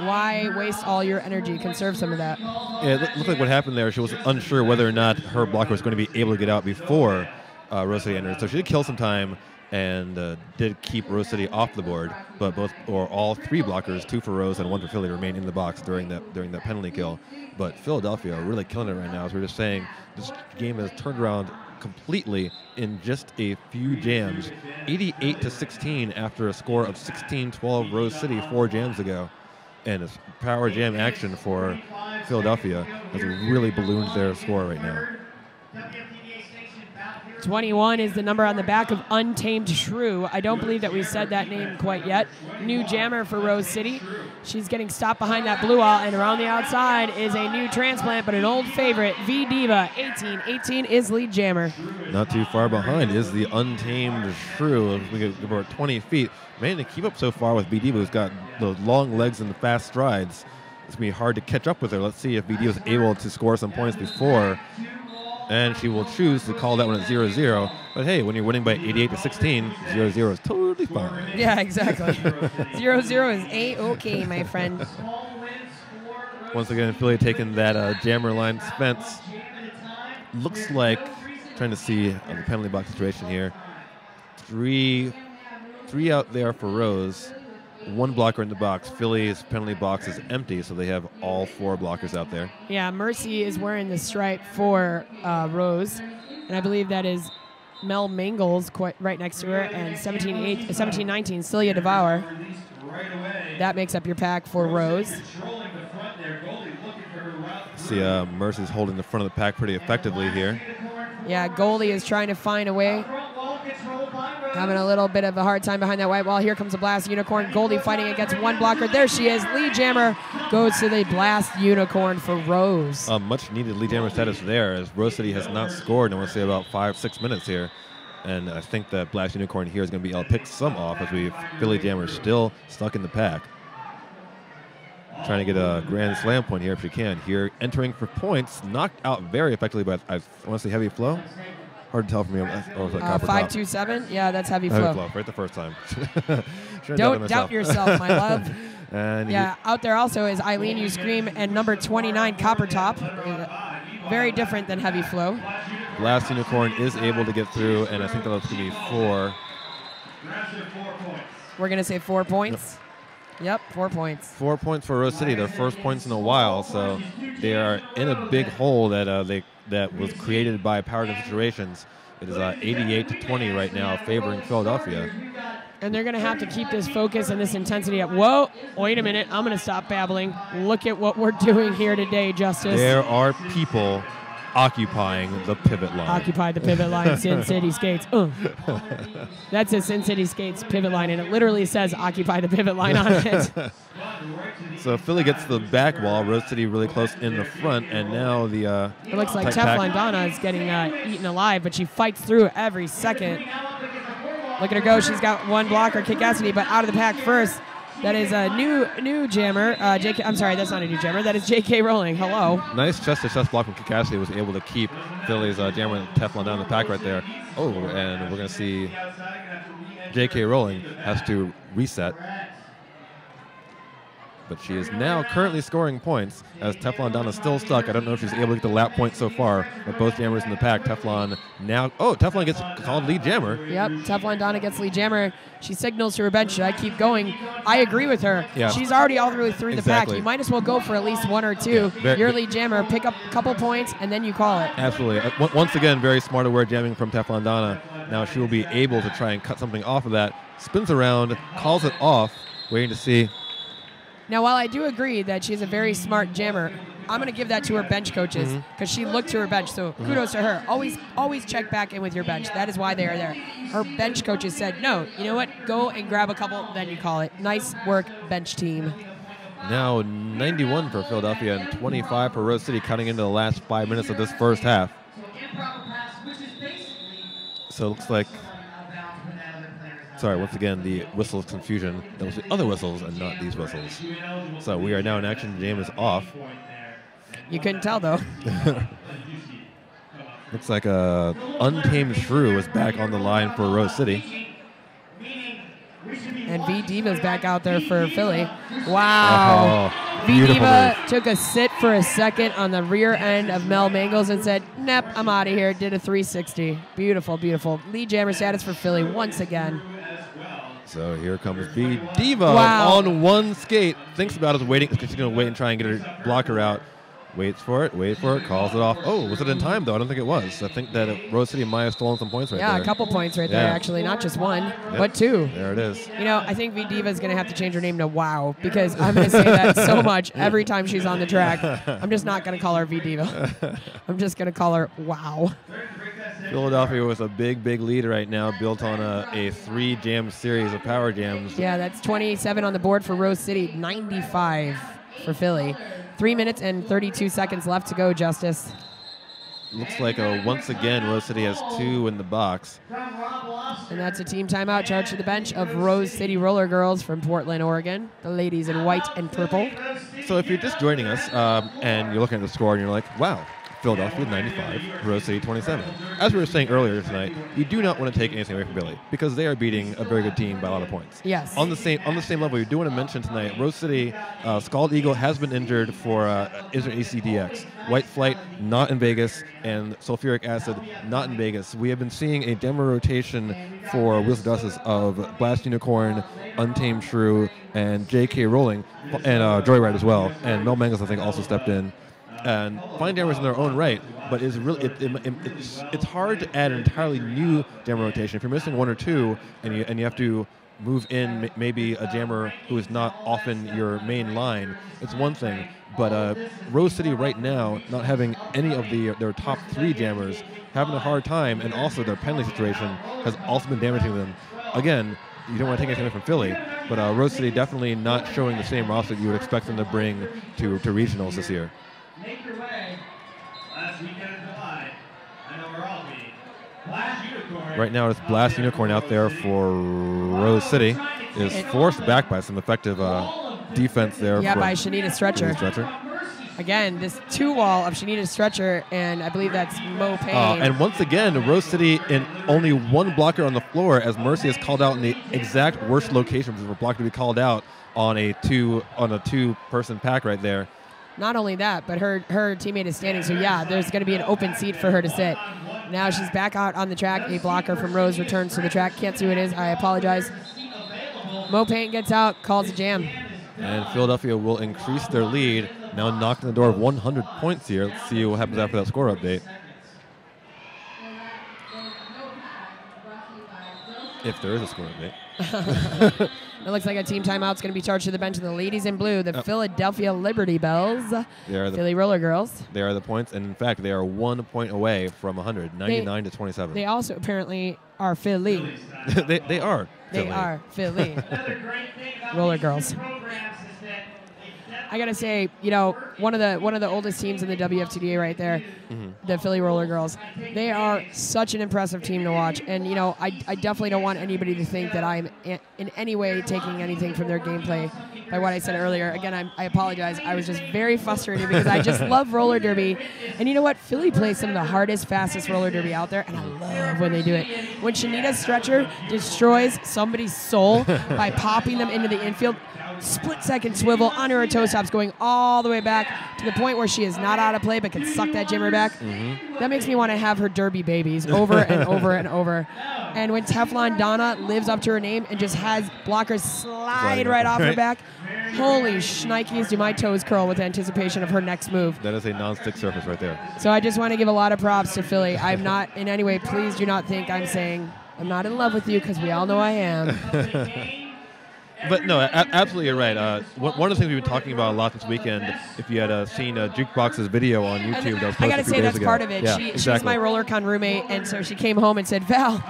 Why waste all your energy? Conserve some of that. Yeah, it looked like what happened there. She was unsure whether or not her blocker was going to be able to get out before uh, Rose City entered. So she did kill some time and uh, did keep Rose City off the board. But both or all three blockers, two for Rose and one for Philly, remain in the box during that during that penalty kill. But Philadelphia are really killing it right now. As we are just saying, this game has turned around completely in just a few jams 88 to 16 after a score of 16-12 rose city four jams ago and it's power jam action for philadelphia has really ballooned their score right now WFTDA sanctioned bout here 21 is the number on the back of Untamed Shrew. I don't believe that we said that name quite yet. New jammer for Rose City. She's getting stopped behind that blue wall, and around the outside is a new transplant, but an old favorite, V Diva. 18 18 is lead jammer. not too far behind is the untamed shrew we get about 20 feet man to keep up so far with V Diva, who's got the long legs and the fast strides it's going to be hard to catch up with her let's see if V Diva was able to score some points before and she will choose to call that one at 0-0 but hey when you're winning by 88 to 16 0-0 is totally fine Yeah, exactly. 0 0 is A OK, my friend. small wins for once again philly taking that uh, jammer line spence jam at a time. looks like trying to see uh, the penalty box situation here. Three, three out there for Rose, one blocker in the box. Philly's penalty box is empty, so they have all four blockers out there. Yeah, Mercy is wearing the stripe for uh, Rose, and I believe that is Mel Mangles quite right next to her, and 17 8, 17 19 Celia Devour. Released right away. That makes up your pack for Rose. Controlling the front there. Goldie looking for her route. See, uh, Mercy's holding the front of the pack pretty effectively here. Yeah, Goldie is trying to find a way, having a little bit of a hard time behind that white wall. Here comes a blast unicorn. Goldie fighting against one blocker. There she is. Lead jammer goes to the blast unicorn for Rose. Uh, much needed Lead jammer status there, as Rose City has not scored in, I want to say, about five, six minutes here. And I think that Blast Unicorn here is going to be able to pick some off as we Philly Jammer still stuck in the pack. Trying to get a grand slam point here if she can. Here, entering for points, knocked out very effectively by, I want to say, Heavy Flow. Hard to tell from here. Oh, Uh, five two seven. Yeah, that's heavy Heavy flow. Flow, right the first time. Don't doubt yourself, my love. and Yeah, out there also is Eileen You Scream and number 29 Copper Top. Very different than Heavy Flow. Last Unicorn is able to get through, and I think that's going to be four. Grabs her four points. We're going to say four points. Yep, four points. Four points for Rose City, their first points in a while. So they are in a big hole that uh, they that was created by power situations. It is uh, 88 to 20 right now, favoring Philadelphia. And they're going to have to keep this focus and this intensity up. Whoa, wait a minute. I'm going to stop babbling. Look at what we're doing here today, Justice. There are people occupying the pivot line. Occupy the pivot line, Sin City Skates. Uh. That's a Sin City Skates pivot line, and it literally says occupy the pivot line on it. so Philly gets the back wall, Rose City really close in the front, and now the uh, It looks like tight Teflon Donna is getting uh, eaten alive, but she fights through every second. Look at her go. She's got one blocker, Kit Cassidy, but out of the pack first. That is a new new jammer. Uh, JK, I'm sorry, that's not a new jammer. That is J.K. Rowling. Hello. Nice chest to chest block from Cassidy was able to keep Philly's uh, jammer Teflon down the pack right there. Oh, and we're going to see J.K. Rowling has to reset. But she is now currently scoring points as Teflon Donna is still stuck. I don't know if she's able to get the lap point so far, but both jammers in the pack. Teflon now. Oh, Teflon gets called lead jammer. Yep, Teflon Donna gets lead jammer. She signals to her bench, should I keep going? I agree with her. Yeah. She's already all the way through the pack. Exactly. You might as well go for at least one or two. Yeah, Your lead jammer, pick up a couple points, and then you call it. Absolutely. Uh, Once again, very smart aware jamming from Teflon Donna. Now she will be able to try and cut something off of that. Spins around, calls it off, waiting to see. Now, while I do agree that she's a very smart jammer, I'm going to give that to her bench coaches Mm-hmm. because she looked to her bench. So kudos to her. Always, always check back in with your bench. That is why they are there. Her bench coaches said, "No, you know what? Go and grab a couple, then you call it." Nice work, bench team. Now 91 for Philadelphia and 25 for Rose City, cutting into the last five minutes of this first half. Improper pass, which is basically So it looks like, out of bounds when that other player is out. Sorry, once again, the whistles confusion. That was the other whistles and not these whistles. So we are now in action. The game is off. You couldn't tell though. Looks like a untamed shrew is back on the line for Rose City. Meaning, we should be And V Diva's back out there for Philly. Wow. Oh, V Diva move. took a sit for a second on the rear end of Mel Mangles and said, Nep, I'm out of here. Did a 360. Beautiful, beautiful. Lead jammer status for Philly once again. So here comes V Diva Wow. on one skate. Thinks about it, waiting. She's gonna wait and try and get her blocker out. Waits for it, waits for it, calls it off. Oh, was it in time though? I don't think it was. I think that Rose City might have stolen some points right yeah, there. Yeah, a couple points right there, actually. Not just one, Yep. but two. There it is. You know, I think V Diva is going to have to change her name to Wow because I'm going to say that so much every time she's on the track. I'm just not going to call her V Diva. I'm just going to call her Wow. Philadelphia with a big, big lead right now, built on a, a three jam series of power jams. Yeah, that's 27 on the board for Rose City, 95 for Philly. Three minutes and 32 seconds left to go, Justice. Looks like uh once again Rose City has two in the box. And that's a team timeout charge to the bench of Rose City Roller Girls from Portland, Oregon. The ladies in white and purple. So if you're just joining us um, and you're looking at the score and you're like, wow, Philadelphia 95, Rose City 27. As we were saying earlier tonight, you do not want to take anything away from Philly because they are beating a very good team by a lot of points. Yes. On the same on the same level, we do want to mention tonight, Rose City, uh, Scald Eagle has been injured for uh, Israel ACDX. White Flight not in Vegas, and sulfuric acid not in Vegas. We have been seeing a demo rotation for Wheels of Justice of Blast Unicorn, Untamed Shrew, and J.K. Rowling, and uh, Joyride as well. And Mel Mangles, I think, also stepped in. And fine jammers in their own right, but it's really it, it, it- it's it's hard to add an entirely new jammer rotation. If you're missing one or two, and you and you have to move in maybe a jammer who is not often your main line, it's one thing. But uh, Rose City right now, not having any of the their top three jammers, having a hard time, and also their penalty situation has also been damaging them. Again, you don't want to take anything from Philly, but uh, Rose City definitely not showing the same roster you would expect them to bring to, to regionals this year. Make your way. Last weekend in July. I know we're all being. Last unicorn. Right now, it's Blast Unicorn out there for Rose City. Is forced back by some effective uh, defense there. Yeah, by Shanita Stretcher. Stretcher. Again, this two wall of Shanita Stretcher, and I believe that's Mo Payne. Uh, and once again, Rose City in only one blocker on the floor as Mercy is called out in the exact worst location for a blocker to be called out on a two on a two person pack right there. Not only that, but her her teammate is standing. So yeah, there's going to be an open seat for her to sit. Now she's back out on the track. A blocker from Rose returns to the track. Can't see who it is. I apologize. Mo Payne gets out, calls a jam. And Philadelphia will increase their lead. Now knocking the door of 100 points here. Let's see what happens after that score update. If there is a score update. It looks like a team timeout's going to be charged to the bench of the ladies in blue, the Oh. Philadelphia Liberty Bells, They are the Philly Roller Girls. they are the points, and in fact, they are one point away from 100, 99 to 27. They also apparently are Philly. they, they are. They Philly. are Philly. Another great thing about Roller these girls. programs is that they I gotta say, you know, one of the one of the oldest teams in the WFTDA right there, mm-hmm. the Philly Roller Girls. They are such an impressive team to watch, and you know, I, I definitely don't want anybody to think that I'm a- in any way taking anything from their gameplay by what I said earlier. Again, I'm, I apologize. I was just very frustrated because I just love roller derby, and you know what? Philly plays some of the hardest, fastest roller derby out there, and I love when they do it. When Shanita Stretcher destroys somebody's soul by popping them into the infield, split second swivel under her toe stops going all the way back to the point where she is not out of play but can suck that jammer back. Mm-hmm. That makes me want to have her derby babies over and over and over. And when Teflon Donna lives up to her name and just has blockers slide right off her back, holy shnikes do my toes curl with anticipation of her next move. That is a non-stick surface right there. So I just want to give a lot of props to Philly. I'm not in any way, please do not think I'm saying I'm not in love with you because we all know I am. But no, a- absolutely, you're right. Uh, one of the things we've been talking about a lot this weekend, if you had uh, seen uh, Jukebox's video on YouTube, that was posted I gotta a few say days that's ago. part of it. Yeah, she, She's exactly. my RollerCon roommate, and so she came home and said, "Val,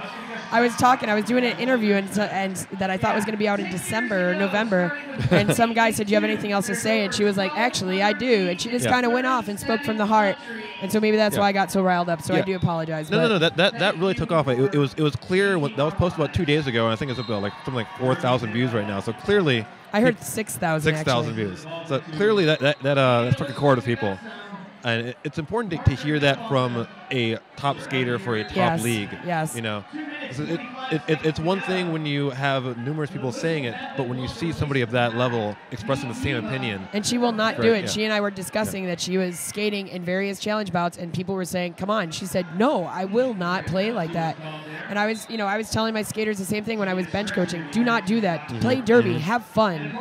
I was talking, I was doing an interview, and, and that I thought was going to be out in December or November, and some guy said, "Do you have anything else to say?" And she was like, "Actually, I do." And she just Yeah. kind of went off and spoke from the heart, and so maybe that's Yeah. why I got so riled up. So I do apologize. No, but no, no. That, that that really took off. It, it was it was clear when, that was posted about two days ago, and I think it's about like something like four thousand views right now. So clearly, I heard six thousand. six thousand views. So clearly that that that, uh, that struck a chord with people, and it, it's important to, to hear that from a top skater for a top Yes, league. yes. You know, So It, it, it, it's one thing when you have numerous people saying it, but when you see somebody of that level expressing the same opinion, And she will not do it. yeah. She and I were discussing that she was skating in various challenge bouts, and people were saying, "Come on." She said, "No, I will not play like that." And I was, you know, I was telling my skaters the same thing when I was bench coaching. Do not do that. Mm-hmm. Play derby. Have fun.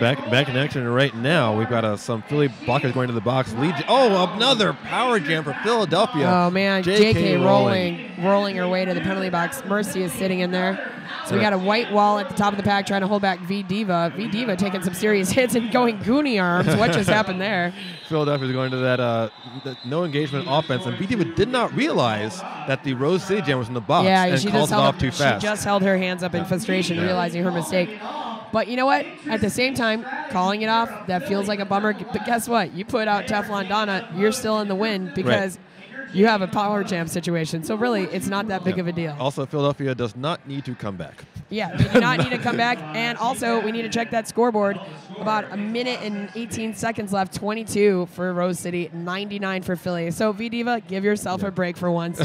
back back in action right now, we've got uh, some Philly blockers going to the box. Lead, oh, another power jam for Philadelphia. Oh man, J.K. JK, rolling, rolling her way to the penalty box. Mercy is sitting in there. So we got a white wall at the top of the pack trying to hold back V Diva. V Diva taking some serious hits and going goonie arms. What just happened there? Philadelphia's going to that uh, th- no engagement offense, and V Diva did not realize that the Rose City Jam was in the box Yeah, and she called just it off too fast. She just held her hands up in frustration, realizing her mistake. But you know what? At the same time, calling it off, that feels like a bummer. But guess what? You put out Teflon Donna, you're still in the win because you have a power jam situation. So really, it's not that big of a deal. also, Philadelphia does not need to come back. Yeah, we do not need to come back. And also, we need to check that scoreboard. About a minute and 18 seconds left. 22 for Rose City, 99 for Philly. So, V Diva, give yourself a break for once.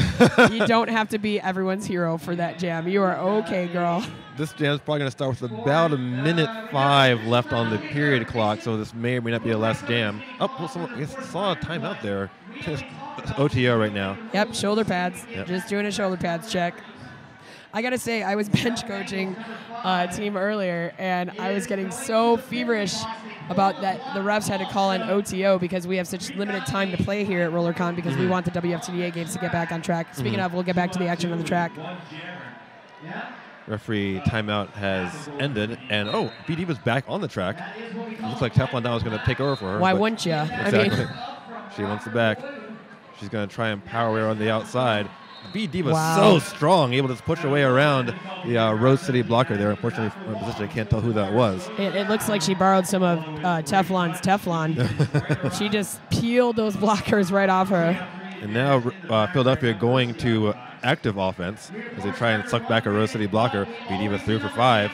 you don't have to be everyone's hero for that jam. You are okay, girl. This jam is probably going to start with about a minute five left on the period clock, so this may or may not be a last jam. Oh, well, someone, I saw a timeout there. OTO right now. Yep, shoulder pads. Yep. Just doing a shoulder pads check. I gotta say, I was bench coaching a team earlier, and I was getting so feverish about that the refs had to call an OTO because we have such limited time to play here at RollerCon because we mm-hmm. want the WFTDA games to get back on track. Mm-hmm. Speaking of, we'll get back to the action on the track. Referee timeout has ended, and oh, V Diva was back on the track. It looks like Teflon Donna was going to take over for her. Why wouldn't you? Exactly. I mean, she wants the back. She's going to try and power her on the outside. V Diva's Wow. so strong, able to push her way around the uh, Rose City blocker there. Unfortunately, from position, I can't tell who that was. it, it looks like she borrowed some of uh, Teflon's Teflon. she just peeled those blockers right off her. And now uh, Philadelphia going to active offense as they try and suck back a Rose City blocker. V Diva through for five.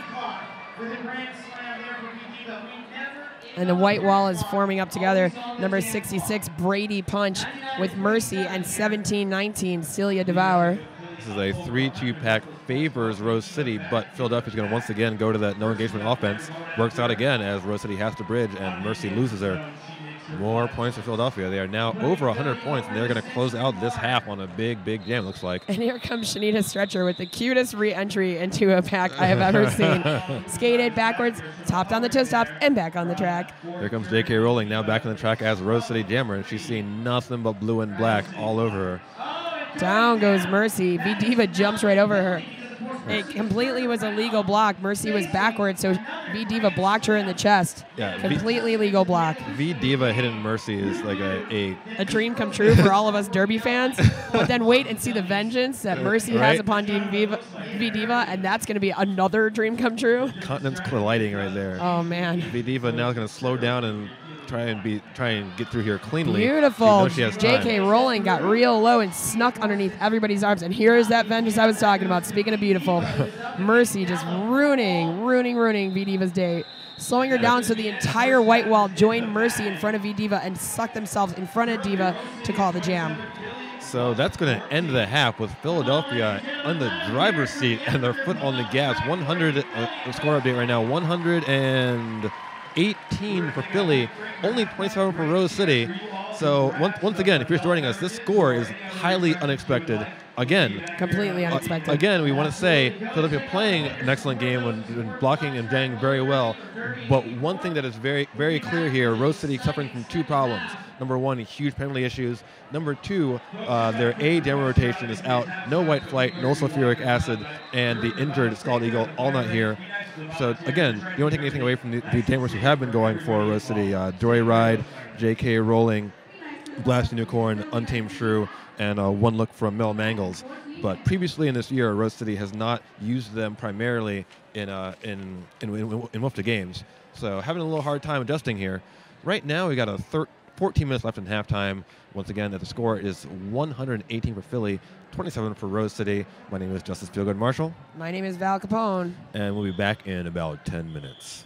For the grand slam there for V Diva, we never And the white wall is forming up together. Number 66, Brady Punch with Mercy, and 17 19, Celia Devour. This is a 3-2 pack favors Rose City, but Philadelphia's going to once again go to that no engagement offense. Works out again as Rose City has to bridge and Mercy loses her. More points for Philadelphia. They are now over 100 points, and they're going to close out this half on a big, big jam. Looks like. And here comes Shanita Stretcher with the cutest re entry into a pack I have ever seen. Skated backwards, topped on the toe stops, and back on the track. Here comes J.K. Rowling now back on the track as Rose City Jammer, and she's seeing nothing but blue and black all over her. Down goes Mercy. V Diva jumps right over her. It completely was a legal block. Mercy was backwards, so V Diva blocked her in the chest. Yeah, V- Completely legal block. V Diva hidden Mercy is like a, a a dream come true for all of us Derby fans. But then wait and see the vengeance that Mercy has upon Dean Viva, V Diva, and that's going to be another dream come true. continents colliding right there. Oh man, V Diva now is going to slow down and try and be try and get through here cleanly. Beautiful. she has. J.K. Rowling got real low and snuck underneath everybody's arms, and here is that vengeance I was talking about. Speaking of beautiful, Mercy just ruining, ruining, ruining V Diva's day. Slowing her down so the entire white wall joined Mercy in front of V Diva and sucked themselves in front of Diva to call the jam. So that's going to end the half with Philadelphia on the driver's seat and their foot on the gas. 100 uh, score update right now. 118 for Philly, only 27 for Rose City. So once, once again, if you're joining us, this score is highly unexpected. Again, Completely Uh, unexpected. again, we want to say Philadelphia playing an excellent game when, when blocking and jamming very well. But one thing that is very, very clear here: Rose City suffering from two problems. Number one, huge penalty issues. Number two, uh, their A demo rotation is out. No white flight, no sulfuric acid, and the injured Scald Eagle all not here. So again, you don't take anything away from the, the jammers who have been going for Rose City. Uh, ride, J.K. Rolling, Blast Unicorn, Untamed Shrew, and uh, one look from Mel Mangles. But previously in this year, Rose City has not used them primarily in uh, in, in, in, in WFTDA games. So having a little hard time adjusting here. Right now, we got a thir- 14 minutes left in halftime. Once again, the score is 118 for Philly, 27 for Rose City. My name is Justice Feelgood Marshall, My name is Val Capone. and we'll be back in about 10 minutes.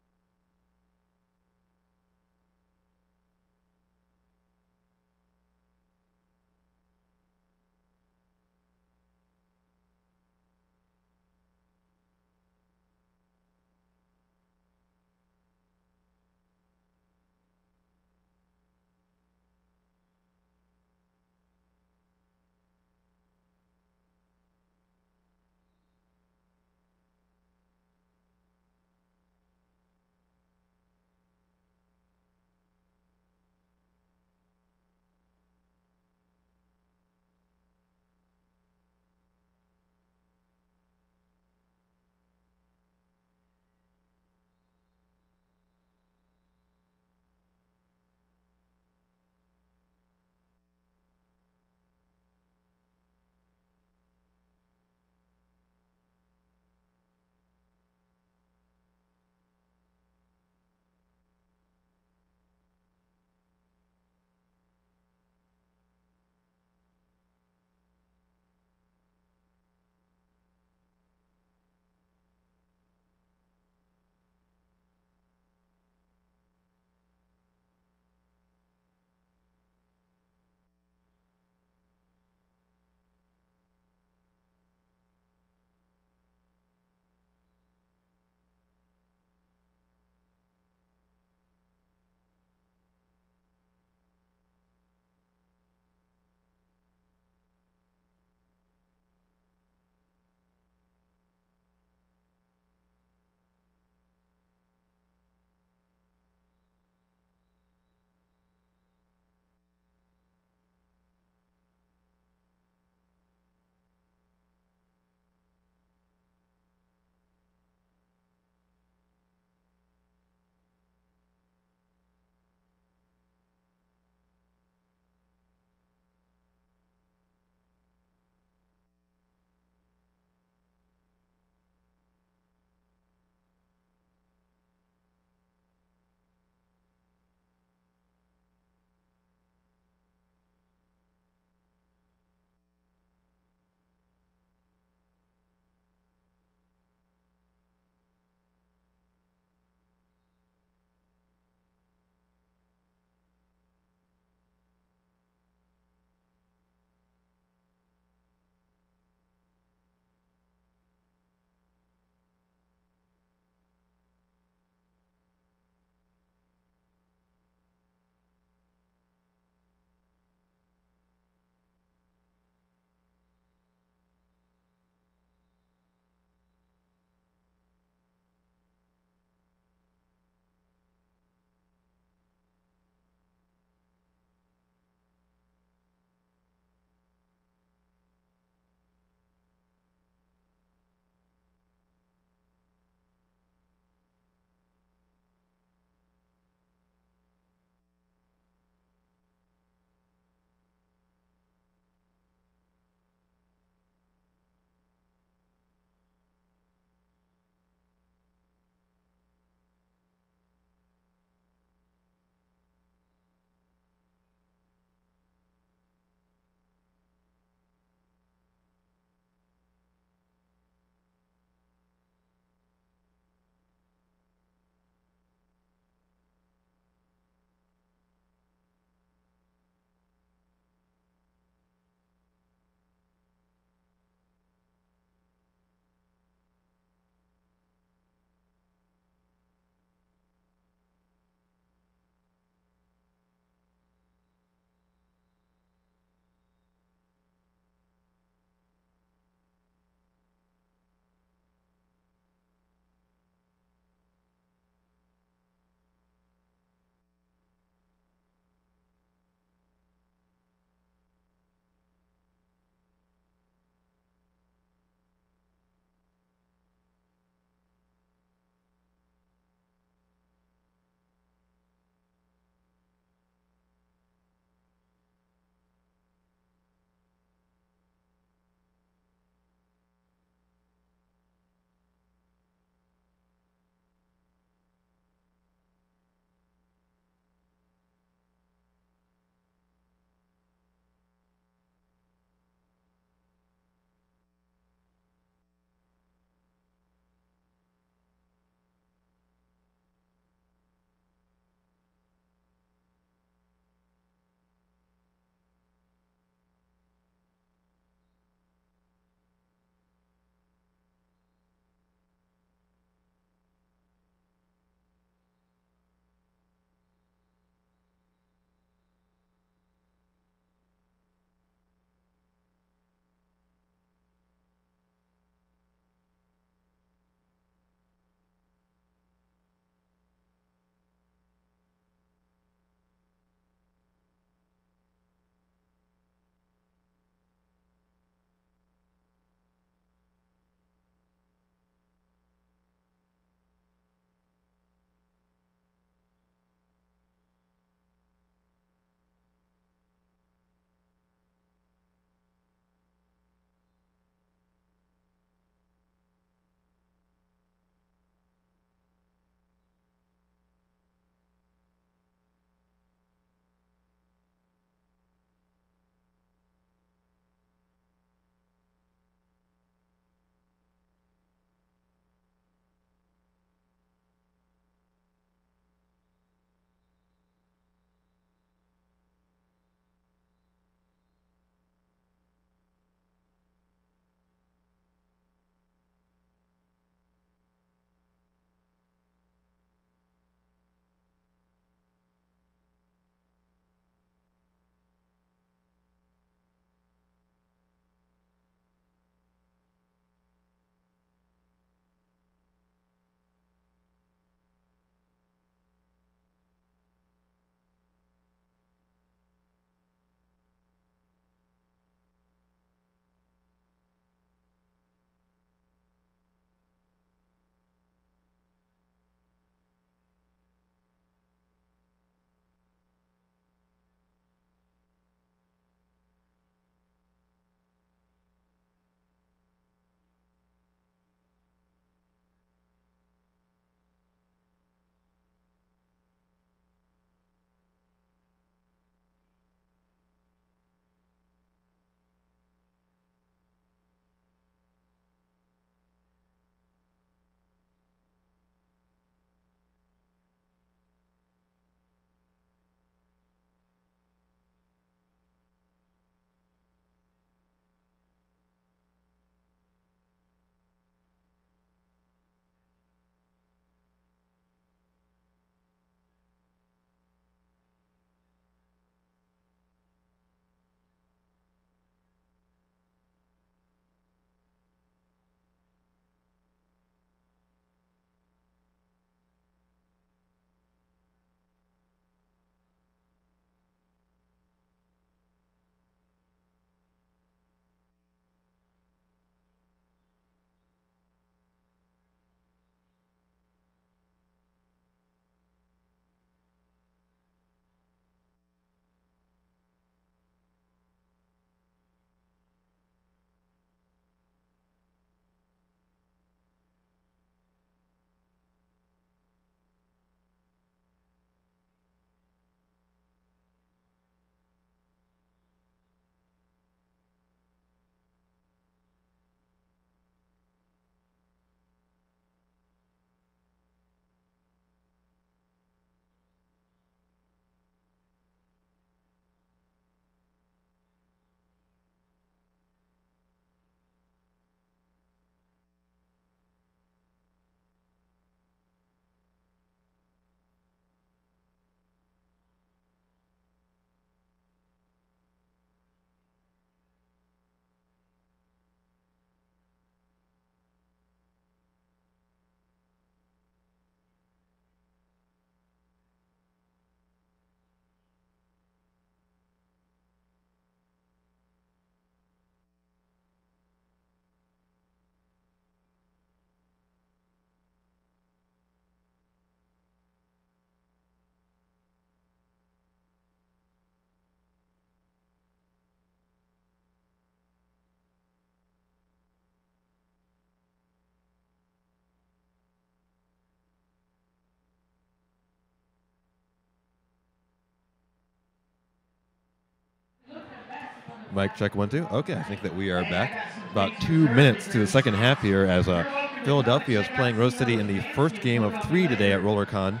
Mic check one two. Okay, I think that we are back. About two minutes to the second half here as uh, Philadelphia is playing Rose City in the first game of three today at RollerCon.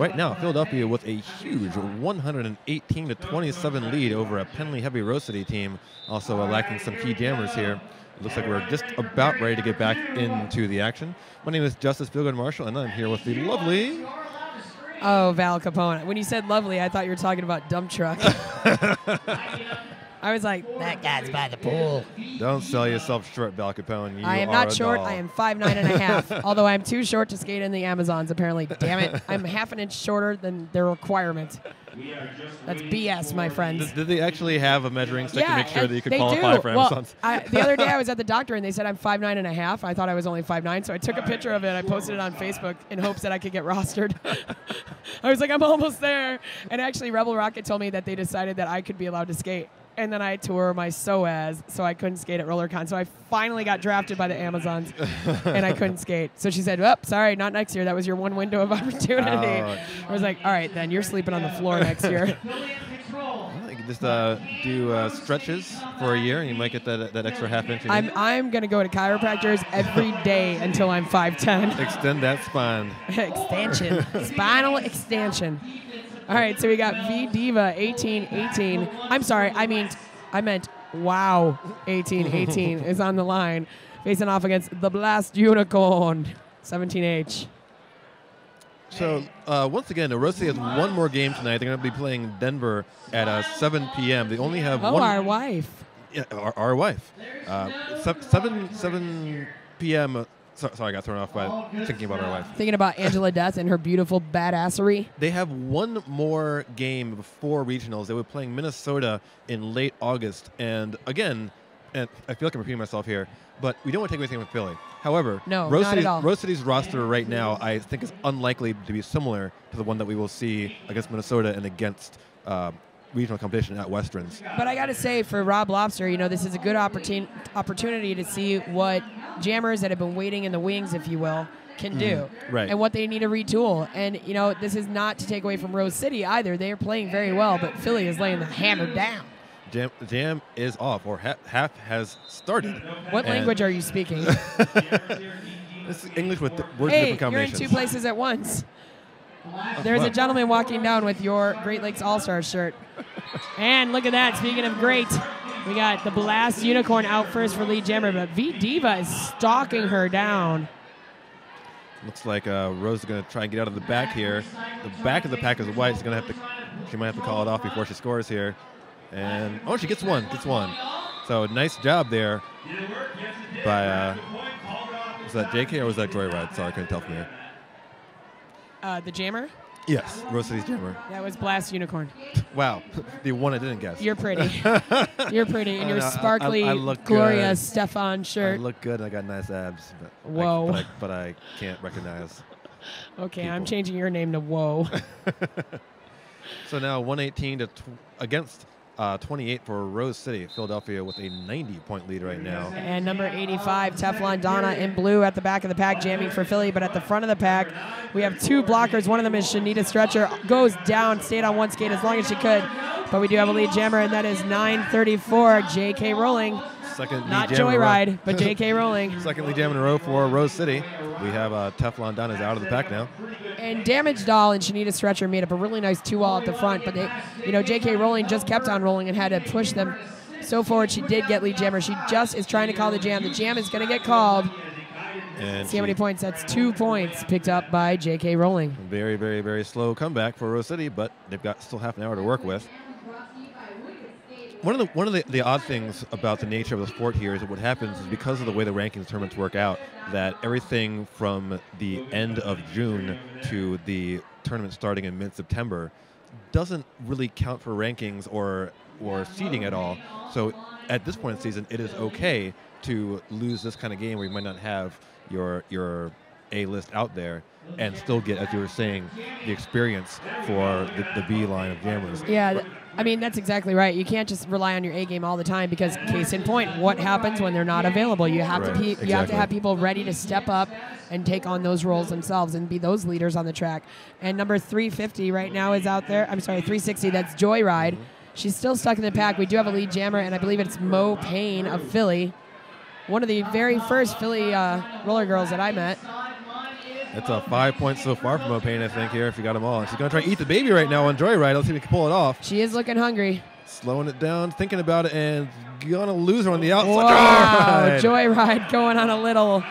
Right now, Philadelphia with a huge 118 to 27 lead over a Penley Heavy Rose City team. Also uh, lacking some key jammers here. It looks like we're just about ready to get back into the action. My name is Justice Feelgood Marshall, and I'm here with the lovely. Oh, Val Capone. When you said lovely, I thought you were talking about dump truck. I was like, that guy's by the pool. Don't sell yourself short, Val Capone. You I am not short. doll. I am five nine and a half. although I'm too short to skate in the Amazons. Apparently, damn it, I'm half an inch shorter than their requirement. That's BS, my friends. Did, did they actually have a measuring stick to make sure that you could they qualify do. for well, I, the other day I was at the doctor and they said I'm five nine and a half. I thought I was only five nine, so I took a picture of it. I posted it on Facebook in hopes that I could get rostered. I was like, I'm almost there. And actually, Rebel Rocket told me that they decided that I could be allowed to skate. And then I tore my psoas, so I couldn't skate at RollerCon. So I finally got drafted by the Amazons, and I couldn't skate. So she said, "Oh, sorry, not next year. That was your one window of opportunity." I was like, "All right, then you're sleeping on the floor next year." Affiliate control. Well, you can just uh, do uh, stretches for a year, and you might get that that extra half inch. I'm. I'm gonna go to chiropractors every day until I'm 5'10. Extend that spine. extension, spinal extension. All right, so we got V Diva 1818. I'm sorry, I mean, I meant Wow 1818 is on the line, facing off against the Blast Unicorn 17H. So uh, once again, City has one more game tonight. They're going to be playing Denver at uh, 7 p.m. They only have Oh, one. our wife. Yeah, our, our wife. Uh, 7 7 p.m. so, sorry, I got thrown off by thinking about our wife. Thinking about Angela Death and her beautiful badassery. They have one more game before regionals. They were playing Minnesota in late August, and again, and I feel like I'm repeating myself here, but we don't want to take anything from Philly. However, No, Rose, City's. Rose City's roster right now, I think, is unlikely to be similar to the one that we will see against Minnesota and against uh, regional competition at Westerns. But I got to say, for Rob Lobster, you know, this is a good opportun- opportunity to see what jammers that have been waiting in the wings, if you will, can do. Mm-hmm. right. And what they need to retool. And, you know, this is not to take away from Rose City either. They are playing very well, but Philly is laying the hammer down. Jam, jam is off, or ha- half has started. What And- language are you speaking? This is English with th- words hey, different you're in two places at once. There's a gentleman walking down with your Great Lakes All Stars shirt. And look at that. Speaking of great, we got the Blast Unicorn out first for lead jammer, but V Diva is stalking her down. Looks like uh, Rose is going to try and get out of the back here. The back of the pack is white. She's going to have to. She might have to call it off before she scores here. And oh, she gets one. Gets one. So nice job there by. Uh, was that JK or was that Joyride? Sorry, I couldn't tell from here. Uh, the jammer? Yes, Rose City's jammer. That was Blast Unicorn. Wow, the one I didn't guess. You're pretty. You're pretty in I your know, I- I- sparkly I look Gloria good. Stefan I look good. and I got nice abs. But I- Whoa. but, I, but I can't recognize. Okay, I'm changing your name to Whoa. So now 118 to tw- against uh, 28 for Rose City. Philadelphia with a 90 point lead right now. And number 85, Teflon Donna in blue at the back of the pack, jamming for Philly. But at the front of the pack, we have two blockers. One of them is Shanita Stretcher. Goes down, stayed on one skate as long as she could. But we do have a lead jammer, and that is 934, J.K. Rolling. Second Not lead jam in a row. Joyride, but J.K. Rolling. Second lead jam in a row for Rose City. We have uh, Teflon Don is out of the pack now. And Damage Doll and Shanita Stretcher made up a really nice two-all at the front. But they, you know, J.K. Rolling just kept on rolling and had to push them so forward. She did get lead jammer. She just is trying to call the jam. The jam is going to get called. And See how many points? That's two points picked up by J.K. Rolling. Very, very, very slow comeback for Rose City, but they've got still half an hour to work with. One of the one of the, the odd things about the nature of the sport here is that what happens is because of the way the rankings tournaments work out, that everything from the end of June to the tournament starting in mid-September doesn't really count for rankings or or seeding at all. So at this point in the season, it is okay to lose this kind of game where you might not have your your A list out there and still get, as you were saying, the experience for the, the B line of jammers. Yeah, I mean that's exactly right. You can't just rely on your A game all the time because, case in point, what happens when they're not available? You have Right, to pe- you have to have people ready to step up and take on those roles themselves and be those leaders on the track. And number 350 right now is out there. I'm sorry, 360. That's Joyride. She's still stuck in the pack. We do have a lead jammer, and I believe it's Mo Payne of Philly, one of the very first Philly uh, roller girls that I met. It's a five points so far from O'Payne, I think, here, if you got them all. She's going to try to eat the baby right now on Joyride. Let's see if we can pull it off. She is looking hungry. Slowing it down, thinking about it, and going to lose her on the outside. Wow, Joyride. Going on a little,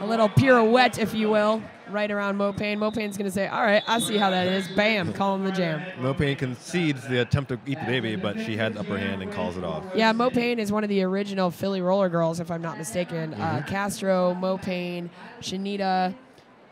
a little pirouette, if you will, right around Mo Payne. Mopane's going to say, "All right, I see how that is." Bam, call him the jam. Mo Payne concedes the attempt to eat the baby, but she had the upper hand and calls it off. Yeah, Mo Payne is one of the original Philly roller girls, if I'm not mistaken. Uh, Castro, Mo Payne, Shanita,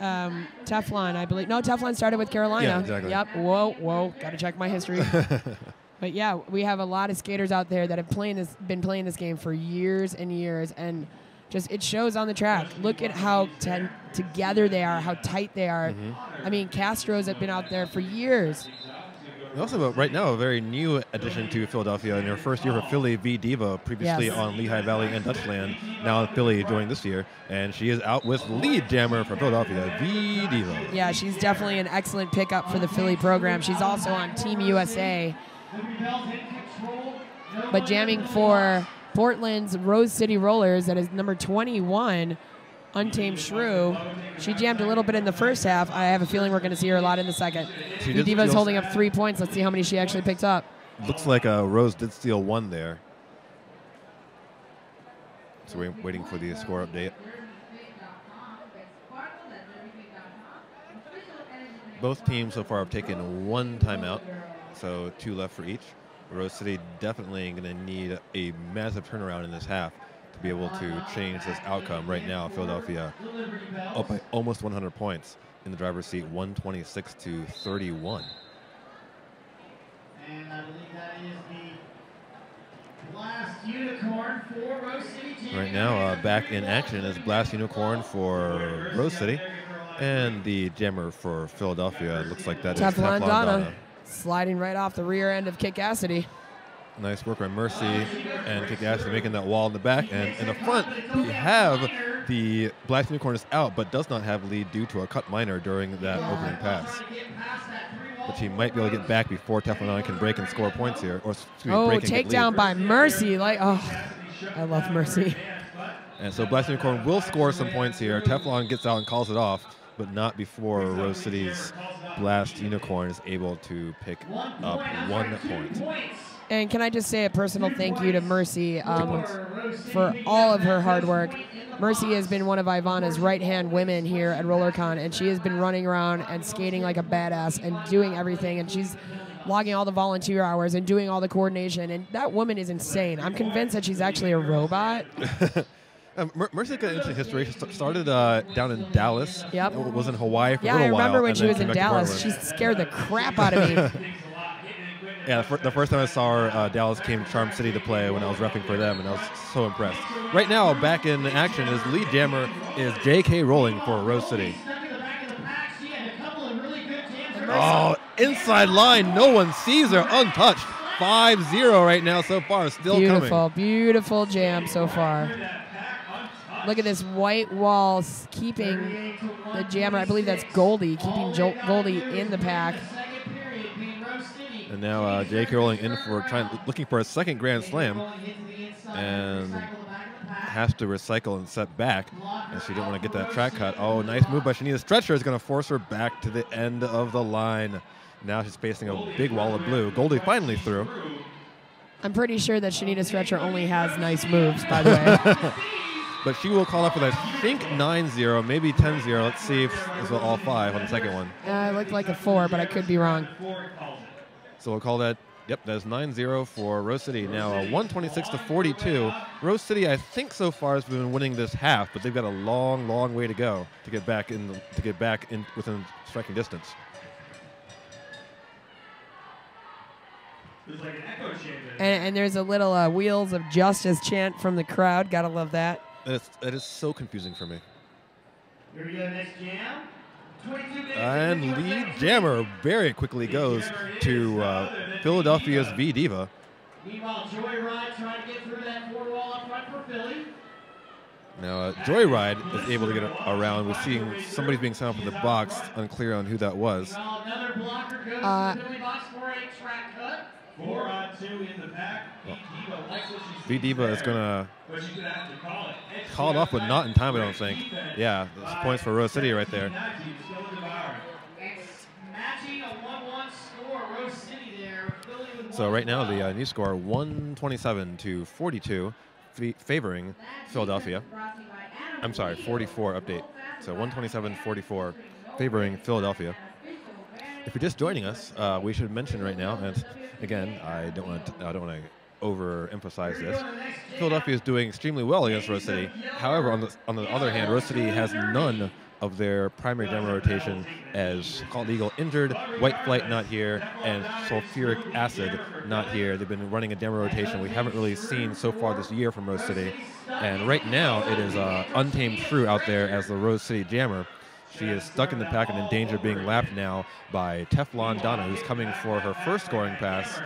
um, Teflon, I believe. No, Teflon started with Carolina. Yeah, exactly. Yep. Whoa, whoa. Got to check my history. but yeah, we have a lot of skaters out there that have playing this, been playing this game for years and years, and just it shows on the track. Look at how ten- together they are, how tight they are. I mean, Castro's have been out there for years. Also, right now, a very new addition to Philadelphia in her first year for Philly, V Diva, previously Yes. on Lehigh Valley and Dutchland, now in Philly joining this year. And she is out with lead jammer for Philadelphia, V Diva. Yeah, she's definitely an excellent pickup for the Philly program. She's also on Team USA, but jamming for Portland's Rose City Rollers, that is number 21, Untamed Shrew. She jammed a little bit in the first half. I have a feeling we're going to see her a lot in the second. She Diva's holding up three points. Let's see how many she actually picked up. Looks like uh, Rose did steal one there. So we're waiting for the score update. Both teams so far have taken one timeout, so two left for each. Rose City definitely going to need a massive turnaround in this half be able to change this outcome. Right now, Philadelphia up by almost 100 points in the driver's seat, 126 to 31. And I believe that is the last unicorn for Rose City. Jamming Right now, uh, back in action is Blast Unicorn for Rose City, and the jammer for Philadelphia. It looks like that is Teflon Teflon Donna Donna. sliding right off the rear end of Kickacity. Nice work by Mercy and Kickacity making that wall in the back. And in the front, we have the Blast Unicorn is out, but does not have lead due to a cut minor during that opening pass. But she might be able to get back before Teflon can break and score points here. Or me, Oh, break and get lead. takedown by Mercy. Like, oh, I love Mercy. And so Blast Unicorn will score some points here. Teflon gets out and calls it off, but not before Rose City's Blast Unicorn is able to pick up one point. And can I just say a personal thank you to Mercy um, for all of her hard work. Mercy has been one of Ivanna's right hand women here at RollerCon, and she has been running around and skating like a badass and doing everything. And she's logging all the volunteer hours and doing all the coordination. And that woman is insane. I'm convinced that she's actually a robot. Um, Mer- Mercy got an interesting history. She started uh, down in Dallas. Yep. Was in Hawaii for Yeah, a I little while. remember when she was in came back to Dallas. She scared the crap out of me. Yeah, the, fir- the first time I saw her, uh, Dallas came to Charm City to play when I was repping for them, and I was so impressed. Right now, back in action is lead jammer is J.K. Rolling for Rose City. Oh, inside line. No one sees her. Untouched. 5-0 right now so far. Still beautiful, coming. beautiful beautiful jam so far. Look at this white wall keeping the jammer. I believe that's Goldie, keeping Goldie in the pack. And now uh, J.K. Rolling in for trying, looking for a second Grand Slam, and has to recycle and set back, and she didn't want to get that track cut. Oh, nice move by Shanita Stretcher is going to force her back to the end of the line. Now she's facing a big wall of blue. Goldie finally through. I'm pretty sure that Shanita Stretcher only has nice moves, by the way. But she will call up with, I think, 9-0, maybe 10-0. Let's see if this is all five on the second one. uh, it looked like a four, but I could be wrong. So we'll call that, yep, that's 9-0 for Rose City. Now uh, 126 to 42. Rose City, I think so far has been winning this half, but they've got a long, long way to go to get back in, the, to get back in within striking distance. Like an. And, and there's a little uh, Wheels of Justice chant from the crowd. Gotta love that. And it's, it is so confusing for me. Here we go, next jam. 22 minutes And 54 lead jammer very quickly goes to uh, Philadelphia's V Diva. Meanwhile, Joyride trying to get through that four wall up front for Philly. Now, uh, Joyride is able to get around. We're seeing somebody's being sent up in the box, unclear on who that was. Well, another blocker goes Uh, to the Philly box for a track cut. Four on two in the pack. V Diva likes what she V sees Diva is gonna But she's gonna have to call it. Call it off, but not in time, I don't think. Yeah, that's points for Rose City right there. 17-19, still in the bar. It's matching a 1-1 score. Rose City there. Philly with So right now the uh, new score 127 to 42, f- favoring Philadelphia. I'm sorry, 44 update. So 127-44, favoring Philadelphia. If you're just joining us, uh, we should mention right now, and again, I don't want to, I don't want to overemphasize this. Philadelphia is doing extremely well against Rose City. However, on the on the other hand, Rose City has none of their primary demo rotation as Scald Eagle injured, White Flight not here, and Sulfuric Acid not here. They've been running a demo rotation we haven't really seen so far this year from Rose City. And right now, it is uh, Untamed Shrew out there as the Rose City Jammer. She is stuck in the pack and in danger of being lapped now by Teflon Donna, who's coming for her first scoring pass.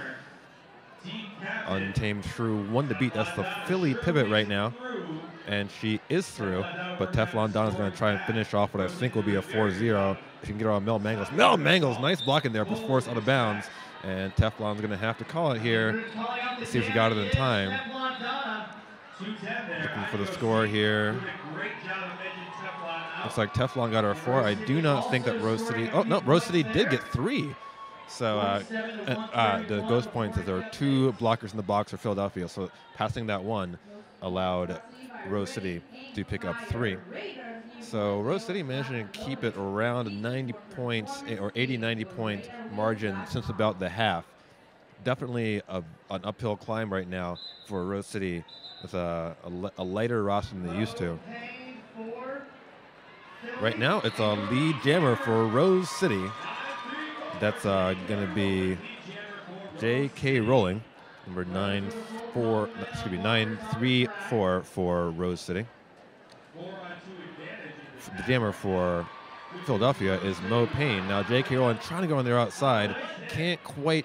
Untamed through one to beat. That's the Philly pivot right now. And she is through, but Teflon Donna's going to try and finish off what I think will be a 4-0. If you can get on Mel Mangles. Mel Mangles, nice block in there, but forced out of bounds. And Teflon's going to have to call it here. Let's see if she got it in time. Looking for the score here. Looks like Teflon got her four. I do not think that Rose City. Oh no, Rose City did get three. So uh, uh, uh, the ghost points is there were two blockers in the box for Philadelphia. So passing that one allowed Rose City to pick up three. So Rose City managed to keep it around 90 points eh, or 80, 90 point margin since about the half. Definitely a, an uphill climb right now for Rose City with a, a, a lighter roster than they used to. Right now, it's a lead jammer for Rose City. That's uh, going to be J.K. Rolling, number nine four. Excuse me, nine three four for Rose City. The jammer for Philadelphia is Mo Payne. Now J.K. Rolling trying to go on there outside, can't quite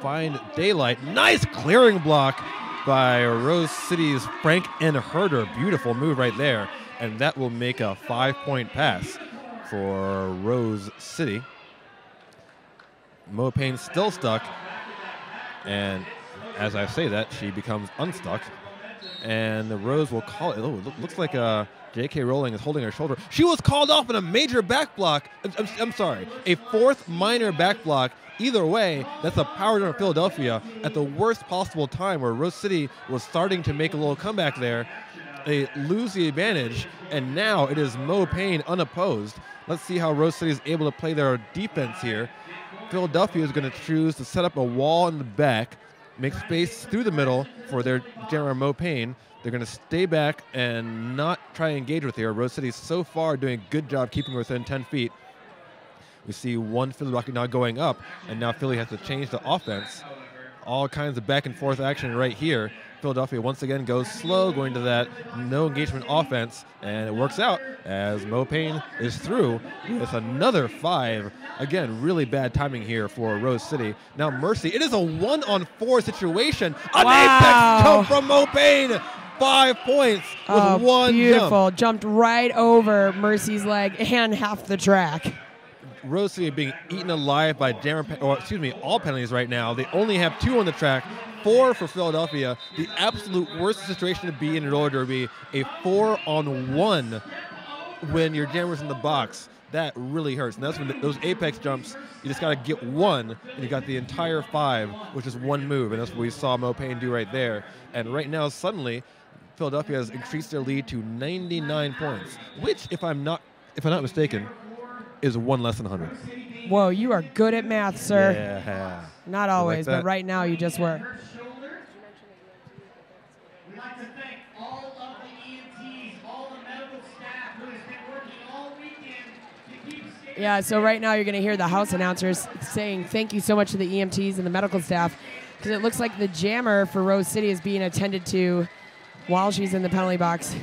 find daylight. Nice clearing block by Rose City's Frank and Herder. Beautiful move right there, and that will make a five-point pass for Rose City. Mo Payne still stuck, and as I say that, she becomes unstuck, and the Rose will call it. Oh, it looks like uh, J.K. Rolling is holding her shoulder. She was called off in a major back block. I'm, I'm, I'm sorry, a fourth minor back block. Either way, that's a power down Philadelphia at the worst possible time where Rose City was starting to make a little comeback there. They lose the advantage, and now it is Mo Payne unopposed. Let's see how Rose City is able to play their defense here. Philadelphia is going to choose to set up a wall in the back, make space through the middle for their general Mo Payne. They're going to stay back and not try and engage with her. Rose City so far doing a good job keeping within 10 feet. We see one Philly Rocket now going up, and now Philly has to change the offense. All kinds of back and forth action right here. Philadelphia once again goes slow, going to that no engagement offense, and it works out as Mo Payne is through with another five. Again, really bad timing here for Rose City. Now Mercy, it is a one on four situation. An Wow. apex jump from Mo Payne. Five points with Oh, one beautiful. jump. Jumped right over Mercy's leg and half the track. Rose City being eaten alive by pe- or excuse me, all penalties right now. They only have two on the track, four for Philadelphia. The absolute worst situation to be in in roller derby, a four on one when your jammer's in the box. That really hurts. And that's when th- those apex jumps, you just got to get one, and you got the entire five, which is one move. And that's what we saw Mo Payne do right there. And right now, suddenly, Philadelphia has increased their lead to 99 points, which, if I'm not, if I'm not mistaken, is one less than 100. Whoa, you are good at math, sir. Yeah. Not always, that. but right now you just were. We'd like to thank all of the EMTs, all the medical staff who has been working all weekend to keep Yeah, so right now you're going to hear the house announcers saying thank you so much to the EMTs and the medical staff because it looks like the jammer for Rose City is being attended to while she's in the penalty box.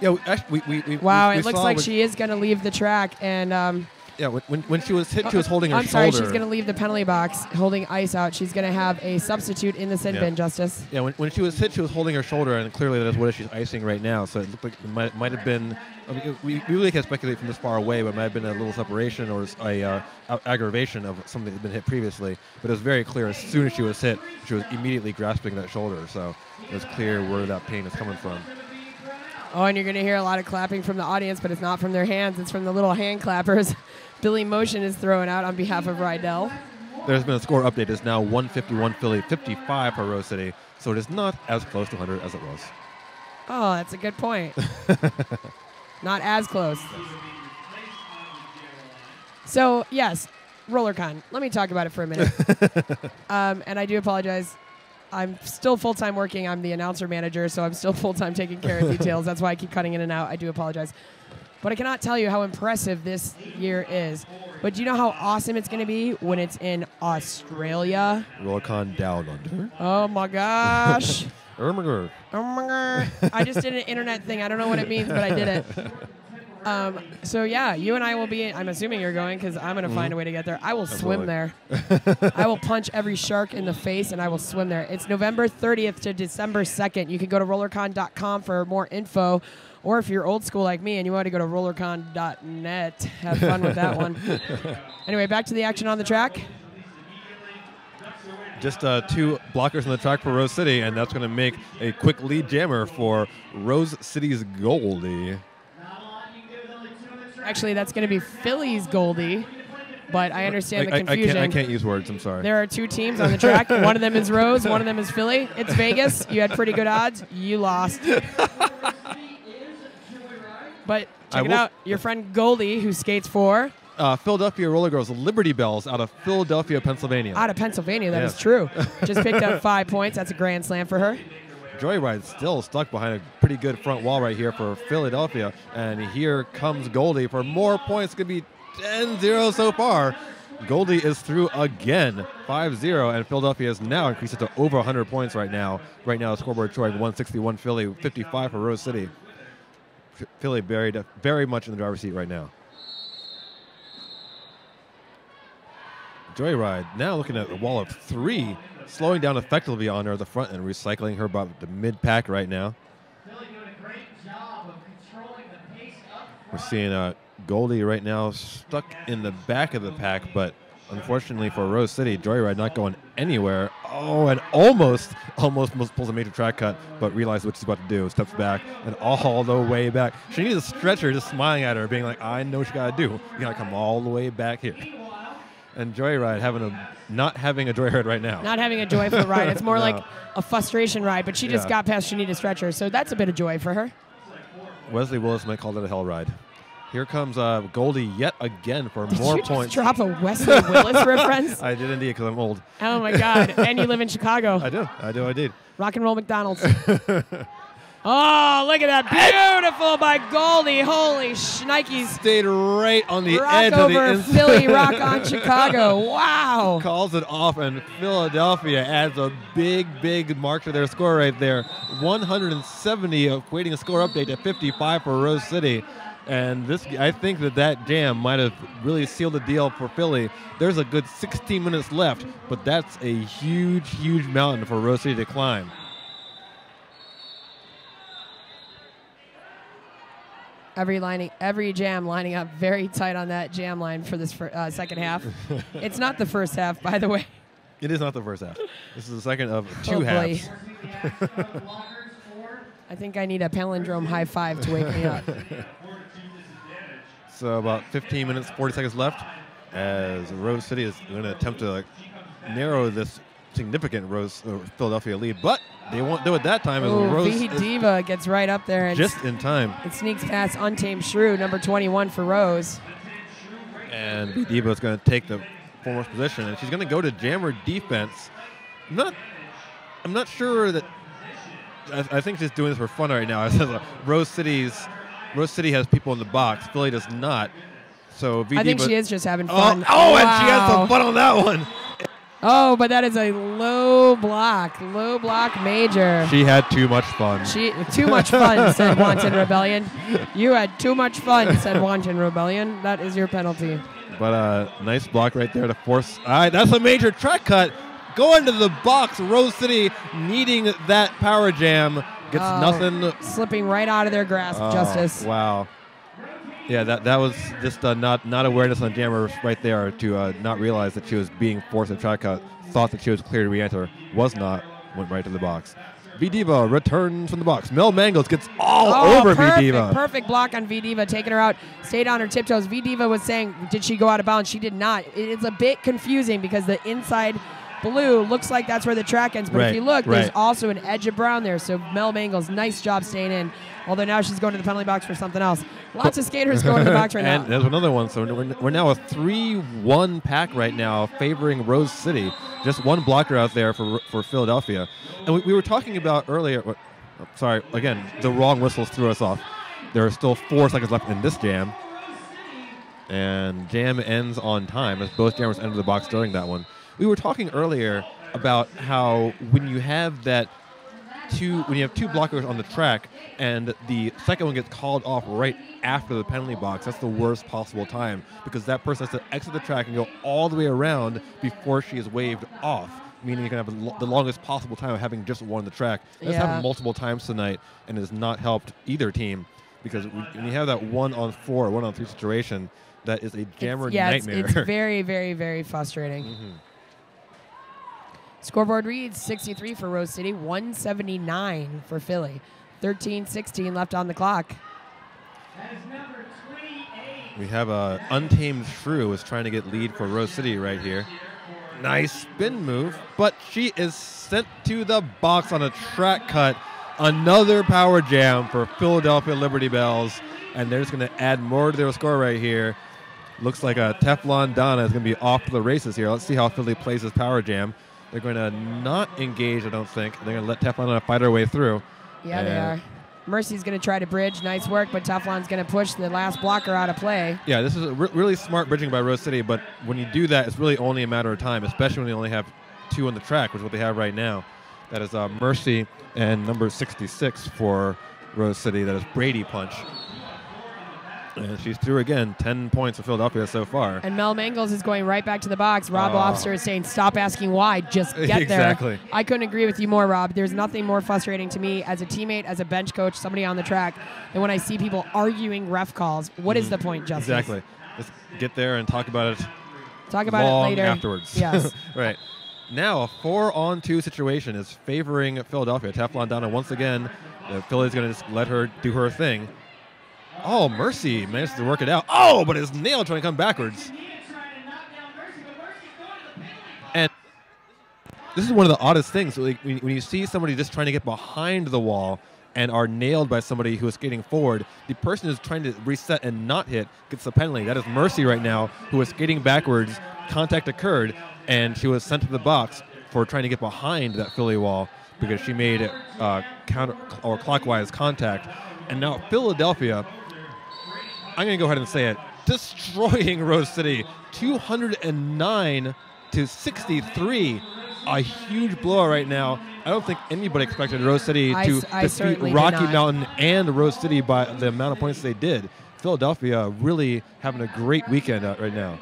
Yeah, we, we, we, we, Wow, we, we it looks like she is going to leave the track, and um, Yeah, when, when, when she was hit, she was holding her I'm sorry, shoulder. she's going to leave the penalty box holding ice out. She's going to have a substitute in the sin Yeah. bin, Justice. Yeah, when, when she was hit, she was holding her shoulder, and clearly that's what she's icing right now. So it looked like it might, might have been. I mean, we, we really can't speculate from this far away, but it might have been a little separation or a uh, aggravation of something that had been hit previously. But it was very clear as soon as she was hit, she was immediately grasping that shoulder. So it was clear where that pain is coming from. Oh, and you're going to hear a lot of clapping from the audience, but it's not from their hands. It's from the little hand clappers. Billy Motion is throwing out on behalf of Rydell. There's been a score update. It's now 151 Philly, 55 for Rose City. So it is not as close to 100 as it was. Oh, that's a good point. not as close. So, yes, RollerCon. Let me talk about it for a minute. um, and I do apologize. I'm still full time working. I'm the announcer manager, so I'm still full time taking care of details. That's why I keep cutting in and out. I do apologize. But I cannot tell you how impressive this year is. But do you know how awesome it's going to be when it's in Australia? Rollercon down under. Oh my gosh. Erminger. Oh my god! I just did an internet thing. I don't know what it means, but I did it. Um, so yeah, you and I will be. I'm assuming you're going because I'm gonna find a way to get there. I will swim there. I will punch every shark in the face and I will swim there. It's November 30th to December 2nd. You can go to rollercon.com for more info. Or if you're old school like me and you want to go to rollercon.net, have fun with that one. anyway, back to the action on the track. Just uh, two blockers on the track for Rose City, and that's going to make a quick lead jammer for Rose City's Goldie. Actually, that's going to be Philly's Goldie, but I understand I, the I- I confusion. can't, I can't use words. I'm sorry. There are two teams on the track. one of them is Rose, one of them is Philly. It's Vegas. You had pretty good odds. You lost. But I check it will- out. Your friend Goldie, who skates for Uh, Philadelphia Roller Girls Liberty Bells out of Philadelphia, Pennsylvania. out of Pennsylvania, that is Yes. true. Just picked up five points. That's a grand slam for her. Joyride still stuck behind a pretty good front wall right here for Philadelphia. And here comes Goldie for more points. Could be 10 0 so far. Goldie is through again, 5 0, and Philadelphia has now increased it to over 100 points right now. Right now, the scoreboard showing 161 Philly, 55 for Rose City. Philly buried very much in the driver's seat right now. Joyride now looking at a wall of three, slowing down effectively on her the front and recycling her about the mid pack right now. We're seeing uh, Goldie right now stuck in the back of the pack, but unfortunately for Rose City, Joyride not going anywhere. Oh, and almost, almost, almost pulls a major track cut, but realizes what she's about to do. Steps back and all the way back. Shanita Stretcher, just smiling at her, being like, "I know what you gotta do. You gotta come all the way back here." And Joyride having a not having a joyride right now. Not having a joyful ride. It's more No. like a frustration ride, but she just Yeah. got past Shanita Stretcher. So that's a bit of joy for her. Wesley Willis might call that a hell ride. Here comes uh, Goldie yet again for more points. Did more you points. drop a Wesley Willis reference? I did indeed because I'm old. Oh my God. And you live in Chicago. I do. I do. I did. Rock and roll McDonald's. oh, look at that. Beautiful by Goldie. Holy shnikes. Stayed right on the Rock edge of the over. Philly, rock on Chicago. Wow. Calls it off, and Philadelphia adds a big, big mark to their score right there. 170, equating a score update to 55 for Rose City. And this, I think that that jam might have really sealed the deal for Philly. There's a good 16 minutes left, but that's a huge, huge mountain for Rose City to climb. Every lining, every jam lining up very tight on that jam line for this uh, second half. it's not the first half, by the way. It is not the first half. This is the second of two Oh, halves. I think I need a palindrome high five to wake me up. So about 15 minutes, 40 seconds left, as Rose City is going to attempt to like, narrow this significant Rose uh, Philadelphia lead, but they won't do it that time. As Ooh, Rose V Diva gets right up there and just in time, it sneaks past Untamed Shrew, number 21 for Rose. and Diva is going to take the foremost position, and she's going to go to jammer defense. I'm not, I'm not sure that. I, I think she's doing this for fun right now. Uh, Rose City's, Rose City has people in the box. Philly does not. So I think she is just having Oh, fun. oh, and she has Wow. some fun on that one. Oh, but that is a low block, low block major. She had too much fun. She too much fun, said Wanton Rebellion. You had too much fun, said Wanton Rebellion. That is your penalty. But uh, nice block right there to force. All right, that's a major track cut. Going to the box. Rose City needing that power jam. Gets Oh, nothing. Slipping right out of their grasp, Oh, Justice. Wow. Yeah, that that was just uh, not not awareness on Jammer right there to uh, not realize that she was being forced to track cut. Thought that she was clear to re-enter. Was not. Went right to the box. V Diva returns from the box. Mel Mangles gets all Oh, over V Diva. Perfect block on V Diva, taking her out, stayed on her tiptoes. V Diva was saying, did she go out of bounds? She did not. It's a bit confusing because the inside blue looks like that's where the track ends, but Right, if you look, there's also an edge of brown there. So Mel Mangles, nice job staying in. Although now she's going to the penalty box for something else. Lots of skaters going to the box right and now. there's another one. So we're, we're now a 3-1 pack right now, favoring Rose City. Just one blocker out there for for Philadelphia. And we, we were talking about earlier. oh, Sorry, again, the wrong whistles threw us off. There are still four seconds left in this jam. And jam ends on time as both jammers enter the box during that one. We were talking earlier about how when you have that two when you have two blockers on the track and the second one gets called off right after the penalty box that's the worst possible time because that person has to exit the track and go all the way around before she is waved off meaning you can have the lo- the longest possible time of having just one on the track that's Yeah. happened multiple times tonight and has not helped either team because when you have that one on four one on three situation that is a jammer It's- yeah, it's, nightmare it's very, very, very frustrating. Mhm. Scoreboard reads 63 for Rose City, 179 for Philly. 13 16 left on the clock. That is number 28. We have a untamed shrew is trying to get lead for Rose City right here. Nice spin move, but she is sent to the box on a track cut. Another power jam for Philadelphia Liberty Bells, and they're just going to add more to their score right here. Looks like a Teflon Donna is going to be off the races here. Let's see how Philly plays this power jam. They're going to not engage, I don't think. They're going to let Teflon fight her way through. Yeah, they Yeah. are. Mercy's going to try to bridge. Nice work, but Teflon's going to push the last blocker out of play. Yeah, this is a re- really smart bridging by Rose City, but when you do that, it's really only a matter of time, especially when you only have two on the track, which is what they have right now. That is uh, Mercy and number 66 for Rose City. That is Brady Punch. And she's through again. 10 points for Philadelphia so far. And Mel Mangles is going right back to the box. Rob Oh. Officer is saying, stop asking why, just get Exactly. there. Exactly. I couldn't agree with you more, Rob. There's nothing more frustrating to me as a teammate, as a bench coach, somebody on the track, than when I see people arguing ref calls. What is the point? Mm-hmm. Exactly. Let's get there and talk about it Talk about long it later. afterwards. Yes. right. Now, a four on two situation is favoring Philadelphia. Teflon Donna once again. Philly's going to just let her do her thing. Oh, Mercy managed to work it out. Oh, but his nail trying to come backwards. And this is one of the oddest things. Like when, when you see somebody just trying to get behind the wall and are nailed by somebody who is skating forward, the person who's trying to reset and not hit gets the penalty. That is Mercy right now, who is skating backwards. Contact occurred, and she was sent to the box for trying to get behind that Philly wall because she made uh, counter or clockwise contact. And now Philadelphia I'm going to go ahead and say it. Destroying Rose City 209 to 63. A huge blow right now. I don't think anybody expected Rose City I to I defeat Rocky. Mountain and Rose City by the amount of points they did. Philadelphia really having a great weekend out right now.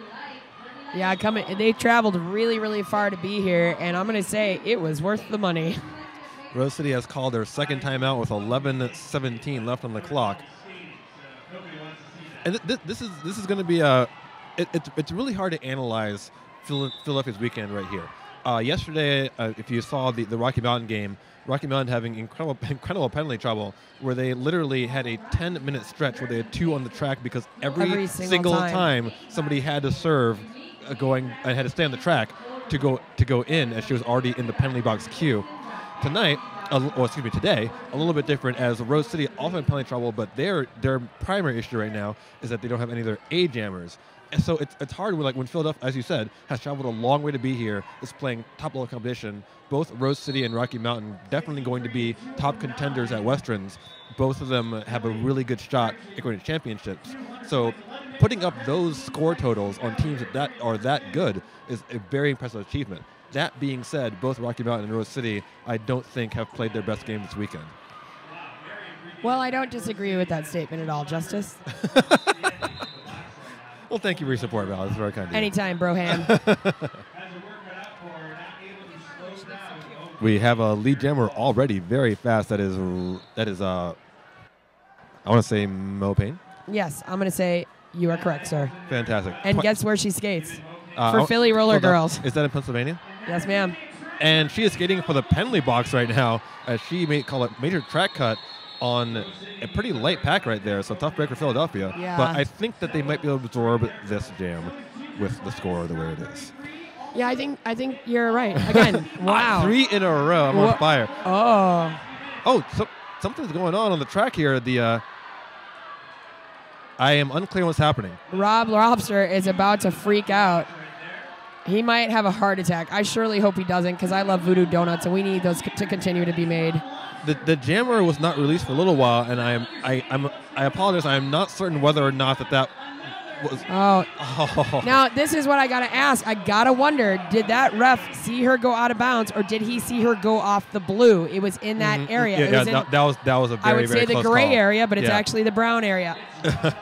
Yeah, coming. They traveled really, really far to be here, and I'm going to say it was worth the money. Rose City has called their second timeout with 11:17 left on the clock. And th- th- this is this is going to be a. It, it's it's really hard to analyze Phil- Philadelphia's weekend right here. Uh, yesterday, uh, if you saw the, the Rocky Mountain game, Rocky Mountain having incredible incredible penalty trouble, where they literally had a 10 minute stretch where they had two on the track because every, Every single time. time. somebody had to serve, uh, going and had to stay on the track to go to go in as she was already in the penalty box queue. Tonight, or excuse me, today, a little bit different as Rose City also in penalty trouble, but their their primary issue right now is that they don't have any of their A jammers. And so it's, it's hard when like when Philadelphia, as you said, has traveled a long way to be here, is playing top level competition. Both Rose City and Rocky Mountain definitely going to be top contenders at Westerns. Both of them have a really good shot at going to championships. So putting up those score totals on teams that are that good is a very impressive achievement. That being said, both Rocky Mountain and Rose City, I don't think have played their best game this weekend. Well, I don't disagree with that statement at all, Justice. Well, thank you for your support, Val. That's very kind of you. Anytime, Broham. Has her work cut out for her, not able to slow down. We have a lead jammer already very fast. That is, that is, uh, I want to say Mo Payne. yes, I'm gonna say you are correct, sir. Fantastic. And guess where she skates? uh, for oh, Philly Roller. Girls. Is that in Pennsylvania? Yes, ma'am. And she is skating for the penalty box right now, as she may call it major track cut on a pretty light pack right there. So tough break for Philadelphia. Yeah. But I think that they might be able to absorb this jam with the score the way it is. Yeah, I think I think you're right. Again, wow. Three in a row. I'm Wha- on fire. Oh, Oh, so, something's going on on the track here. The uh, I am unclear what's happening. Rob Lobster is about to freak out. He might have a heart attack. I surely hope he doesn't, because I love Voodoo Donuts, and we need those c- to continue to be made. The, the jammer was not released for a little while, and I am I I'm I apologize. I am not certain whether or not that that was. Oh, Oh. now this is what I gotta ask. I gotta wonder: Did that ref see her go out of bounds, or did he see her go off the blue? It was in that Mhm. area. Yeah, yeah, in- that, that was that was a very I would very say the gray call. area, but it's Yeah. actually the brown area.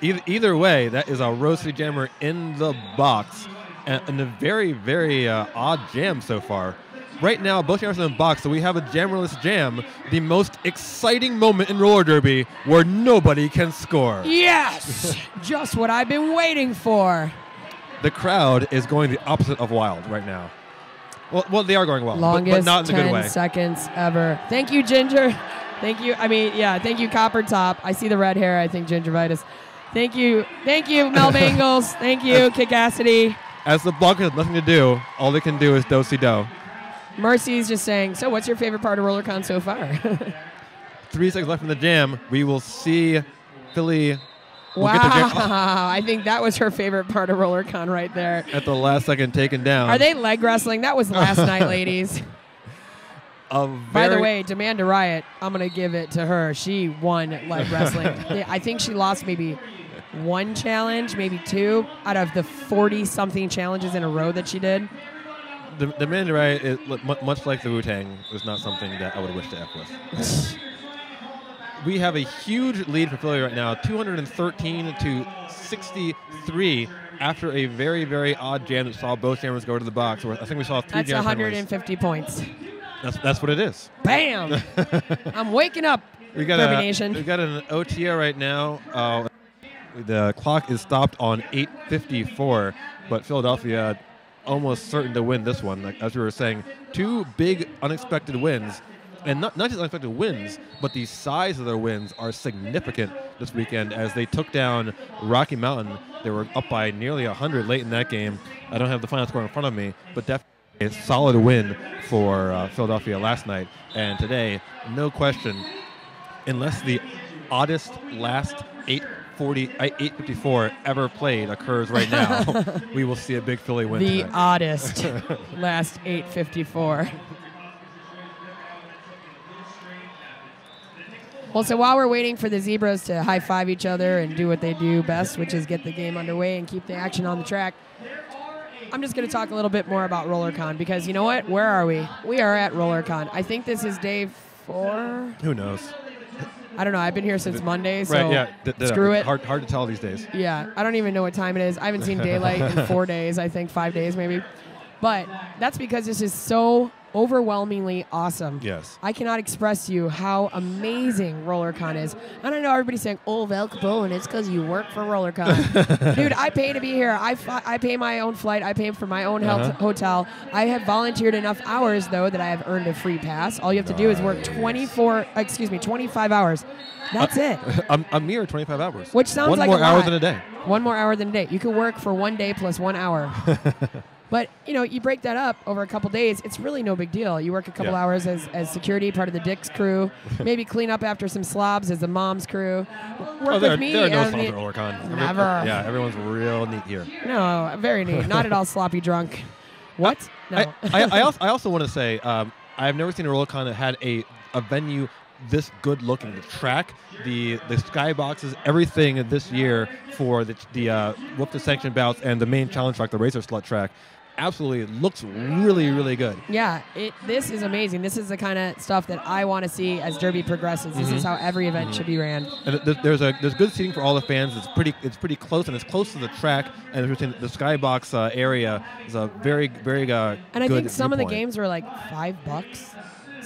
Either, either way, that is a City Jammer in the box, and, a very, very uh, odd jam so far. Right now, both jammers are in the box, so we have a jammerless jam, the most exciting moment in roller derby where nobody can score. Yes, just what I've been waiting for. The crowd is going the opposite of wild right now. Well, well, they are going wild, but, Longest but not in 10 good way. seconds ever. Thank you, Ginger. Thank you. I mean, yeah, thank you, Copper Top. I see the red hair. I think gingivitis. Thank you. Thank you, Mel Mangles. Thank you, Kickacity. As the block has nothing to do, all they can do is do si do. Mercy's just saying, so what's your favorite part of RollerCon so far? Three seconds left in the jam. We will see Philly We'll wow. I think that was her favorite part of RollerCon right there. at the last second taken down. Are they leg wrestling? That was last night, ladies. By the way, Demanda Riot, I'm going to give it to her. She won leg wrestling. I think she lost maybe one challenge, maybe two out of the 40 something challenges in a row that she did. the, the Mandarai, is, mu- much like the Wu Tang, is not something that I would wish to F with. we have a huge lead for Philly right now, 213 to 63, after a very, very odd jam that saw both jammers go to the box. I think we saw three That's jam penalties. 150 points. That's, that's what it is. Bam! I'm waking up, We got a, we got an OTA right now. Uh, the clock is stopped on 8:54, but Philadelphia almost certain to win this one. Like, as we were saying, two big unexpected wins, and not, not just unexpected wins, but the size of their wins are significant this weekend as they took down Rocky Mountain. They were up by nearly 100 late in that game. I don't have the final score in front of me, but definitely a solid win for uh, Philadelphia last night. And today, no question, unless the oddest last eight 40, uh, 854 ever played occurs right now, we will see a big Philly win. The tonight. oddest last 854. Well, so while we're waiting for the Zebras to high five each other and do what they do best, which is get the game underway and keep the action on the track, I'm just going to talk a little bit more about RollerCon because you know what? Where are we? We are at RollerCon. I think this is day four. Who knows? I don't know. I've been here since Monday, so right? Yeah. screw it. Hard, hard to tell these days. Yeah, I don't even know what time it is. I haven't seen daylight in four days. I think five days maybe. But that's because this is so overwhelmingly awesome. Yes. I cannot express to you how amazing RollerCon is. And I know everybody's saying, "Oh, Val Capone, it's because you work for RollerCon." Dude, I pay to be here. I, I pay my own flight. I pay for my own Uh-huh. hotel. I have volunteered enough hours though that I have earned a free pass. All you have to do is work 24, excuse me, 25 hours. That's it. a, a mere 25 hours. Which sounds One like more a hours lot. in a day. One more hour than a day. You can work for one day plus one hour. but you know, you break that up over a couple days. It's really no big deal. You work a couple Yeah. hours as, as security, part of the Dick's crew. Maybe clean up after some slobs as the mom's crew. Work Oh, there, with me. there are no I mean- at. Every- Never. Yeah, everyone's real neat here. no, very neat. Not at all sloppy drunk. What? No. I, I, I, also, I also want to say um, I've never seen a RollerCon that had a, a venue this good looking. The track, the the skyboxes, everything this year for the the uh, whoop the sanction bouts and the main challenge track, the Razor Slut track. Absolutely looks really, really good. Yeah, it. This is amazing. This is the kind of stuff that I want to see as Derby progresses. This is how every event should be ran. And th- there's a there's good seating for all the fans. It's pretty it's pretty close and it's close to the track. And if you're saying the skybox uh, area is a very very uh, And I think some of the games were like five bucks.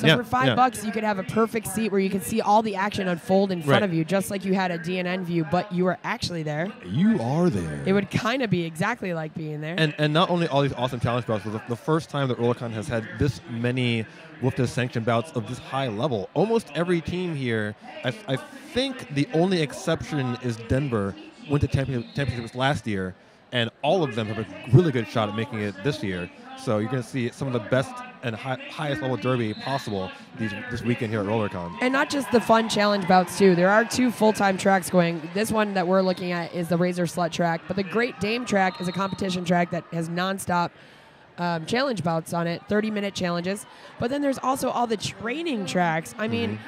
So Yeah, for five yeah. bucks, you could have a perfect seat where you could see all the action unfold in front Right. of you, just like you had a DNN view, but you were actually there. you are there. It would kind of be exactly like being there. and and not only all these awesome challenge bouts, but the, the first time that Rollercon has had this many WFTDA sanctioned bouts of this high level. Almost every team here, I, I think the only exception is Denver, went to champion, championships last year, and all of them have a really good shot at making it this year. So you're going to see some of the best and hi- highest level derby possible these, this weekend here at Rollercon. And not just the fun challenge bouts too. There are two full-time tracks going. This one that we're looking at is the Razor Slut track, but the Great Dame track is a competition track that has nonstop um, challenge bouts on it, 30-minute challenges. But then there's also all the training tracks. I mean,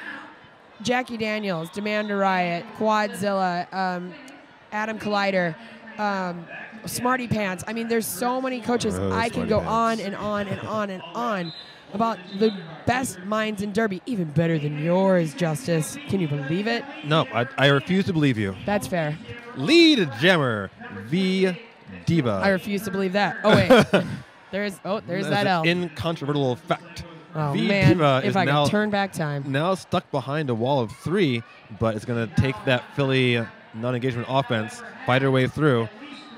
Jackie Daniels, Demanda Riot, Quadzilla, um, Adam Collider, um, Smarty Pants. I mean, there's so many coaches. Oh, I can go Pants. on and on and on and on about the best minds in Derby, even better than yours, Justice. Can you believe it? No, I, I refuse to believe you. That's fair. Lead jammer V Diva. I refuse to believe that. Oh wait, there's oh there's that L. An incontrovertible fact. oh V man, Diva if is I now could turn back time. now stuck behind a wall of three, but it's going to take that Philly non-engagement offense, fight her way through,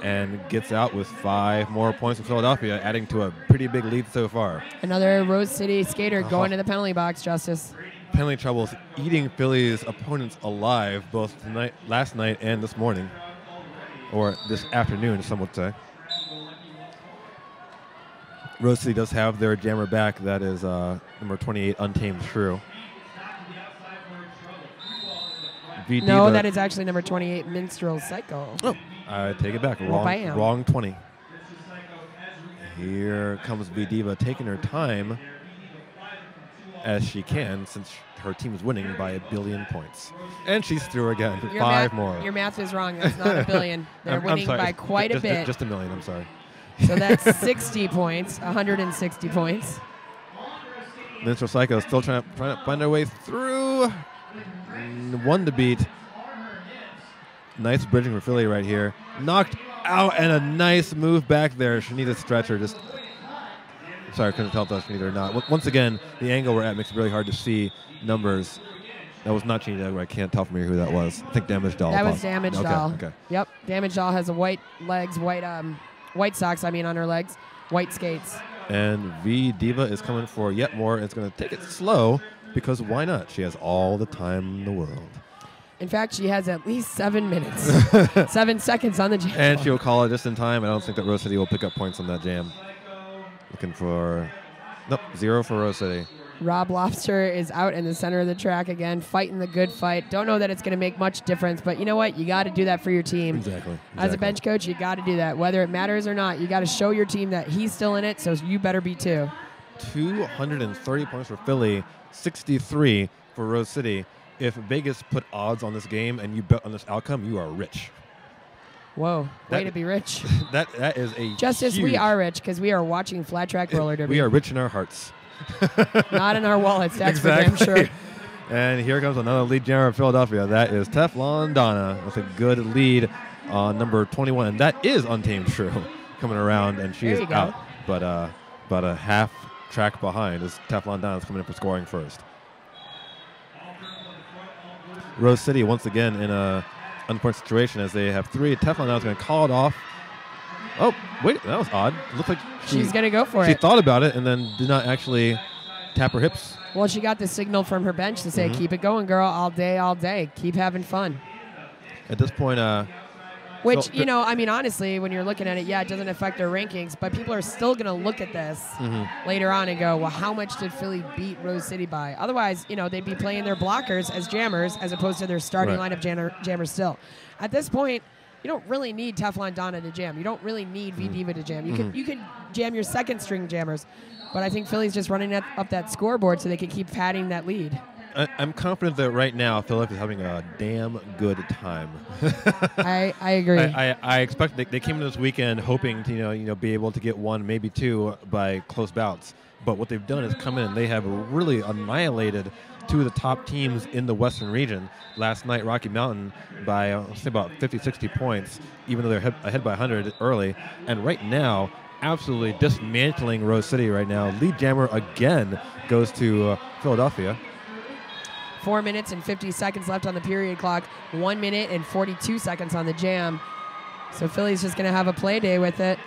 and gets out with five more points from Philadelphia, adding to a pretty big lead so far. Another Rose City skater Uh-huh. going to the penalty box, Justice. Penalty troubles eating Philly's opponents alive both tonight, last night, and this morning, or this afternoon, some would say. Rose City does have their jammer back. That is uh, number 28, Untamed Shrew. V No, that is actually number 28, Minstrel Psycho. Oh, I take it back. Wrong, bam. wrong 20. Here comes V Diva taking her time as she can since her team is winning by a billion points. And she's through again. Your Five math, more. Your math is wrong. That's not a billion. They're I'm- I'm winning by quite just, a bit. Just a million, I'm sorry. so that's 60 points, 160 points. Minstrel Psycho still trying to, trying to find her way through. One to beat. Nice bridging for Philly right here. Knocked out and a nice move back there. Shanita Stretcher just. Sorry, couldn't tell if that was Shanita or not. Once- Once again, the angle we're at makes it really hard to see numbers. That was not Shanita. I can't tell from here who that was. I think Damage Doll. That was Damage okay, Doll. Okay. Yep, Damage Doll has a white legs, white um, white socks. I mean, on her legs, white skates. And V Diva is coming for yet more. It's going to take it slow because why not? She has all the time in the world. In fact, she has at least seven minutes, seven seconds on the jam. And she'll call it just in time. I don't think that Rose City will pick up points on that jam. Looking for. Nope, zero for Rose City. Rob Lobster is out in the center of the track again, fighting the good fight. Don't know that it's going to make much difference, but you know what? You got to do that for your team. Exactly. As a bench coach, you got to do that. Whether it matters or not, you got to show your team that he's still in it, so you better be too. 230 points for Philly, 63 for Rose City. If Vegas put odds on this game and you bet on this outcome, you are rich. Whoa, way That- to be rich. That That is a. Justice, we are rich because we are watching flat track roller derby. We are rich in our hearts. not in our wallets, that's for damn sure. And here comes another lead jammer of Philadelphia. That is Teflon Donna with a good lead on number 21. And that is Untamed Shrew coming around, and she There is out. But uh, about a half track behind is Teflon Donna's coming in for scoring first. Rose City once again in a unfortunate situation as they have three. Teflon Donna's going to call it off. Oh, wait, that was odd. It looked like she, She's going to go for she it. She thought about it and then did not actually tap her hips Well, she got the signal from her bench to say, Mhm. keep it going, girl, all day, all day. Keep having fun. At this point, uh, Which, So- you know, I mean, honestly, when you're looking at it, yeah, it doesn't affect their rankings, but people are still going to look at this mhm. later on and go, well, how much did Philly beat Rose City by? Otherwise, you know, they'd be playing their blockers as jammers as opposed to their starting Right. lineup jammer, jammers still. At this point, you don't really need Teflon Donna to jam. You don't really need Mm-hmm. V Diva to jam. You could you could jam your second string jammers, but I think Philly's just running up that scoreboard so they can keep padding that lead. I, I'm confident that right now Philly is having a damn good time. I, I agree. I, I, I expect they, they came in this weekend hoping to you know you know be able to get one maybe two by close bouts. But what they've done is come in and they have really annihilated two of the top teams in the Western region. Last night, Rocky Mountain by uh, say about 50, 60 points, even though they're ahead, ahead by 100 early. And right now, absolutely dismantling Rose City right now. Lead Jammer again goes to uh, Philadelphia. Four minutes and 50 seconds left on the period clock. One minute and 42 seconds on the jam. So Philly's just going to have a play day with it.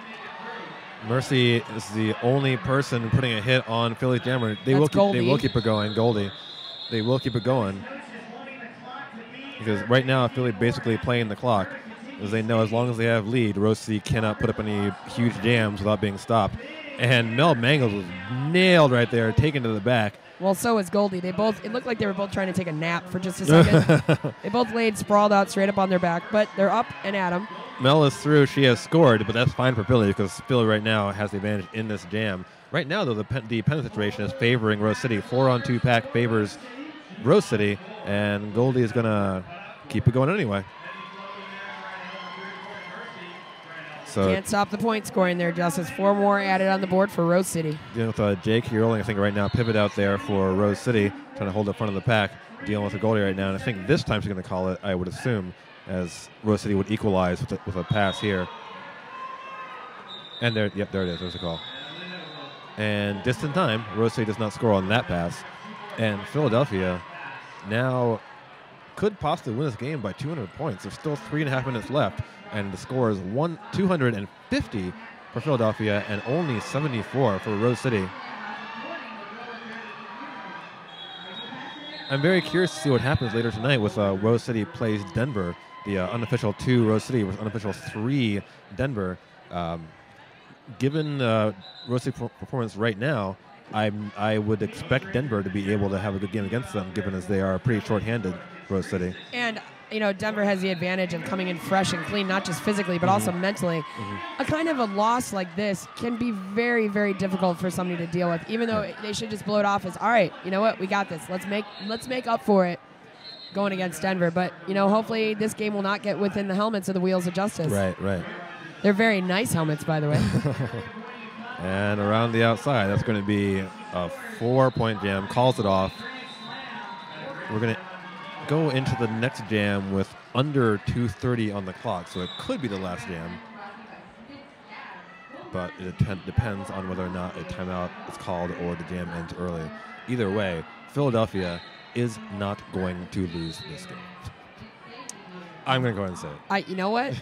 Mercy is the only person putting a hit on Philly Jammer. They That's will keep, Goldie. they will keep it going. Goldie, they will keep it going because right now Philly basically playing the clock, as they know as long as they have lead, Rossi cannot put up any huge jams without being stopped. And Mel Mangles was nailed right there, taken to the back. Well, so is Goldie. They both. It looked like they were both trying to take a nap for just a second. they both laid sprawled out straight up on their back, but they're up and at 'em. Mel is through. She has scored, but that's fine for Philly because Philly right now has the advantage in this jam. Right now, though, the pen, the pen situation is favoring Rose City. Four on two pack favors Rose City, and Goldie is going to keep it going anyway. So, Can't stop the point scoring there, Justice. Four more added on the board for Rose City. dealing with uh, Jake Hierling, I think right now, pivot out there for Rose City, trying to hold up front of the pack, dealing with a Goldie right now. And I think this time she's going to call it, I would assume, as Rose City would equalize with a, with a pass here. And there, yep, there it is. There's a call. And just in time, Rose City does not score on that pass. And Philadelphia now could possibly win this game by 200 points. There's still three and a half minutes left, and the score is one 250 for Philadelphia and only 74 for Rose City. I'm very curious to see what happens later tonight with uh, Rose City plays Denver, the uh, unofficial two Rose City with unofficial three Denver. Um, given uh, Rose City performance right now, I'm, I would expect Denver to be able to have a good game against them, given as they are pretty short-handed, Rose City. And you know, Denver has the advantage of coming in fresh and clean, not just physically, but also mm-hmm. mentally. Mm-hmm. A kind of a loss like this can be very, very difficult for somebody to deal with. Even though they should just blow it off as, all right, you know what, we got this. Let's make let's make up for it going against Denver. But you know, hopefully this game will not get within the helmets of the Wheels of Justice. Right, right. They're very nice helmets, by the way. And around the outside, that's going to be a four-point jam. Calls it off. We're going to go into the next jam with under 2:30 on the clock, so it could be the last jam. But it depend- depends on whether or not a timeout is called or the jam ends early. Either way, Philadelphia is not going to lose this game. I'm going to go ahead and say it. I, you know what?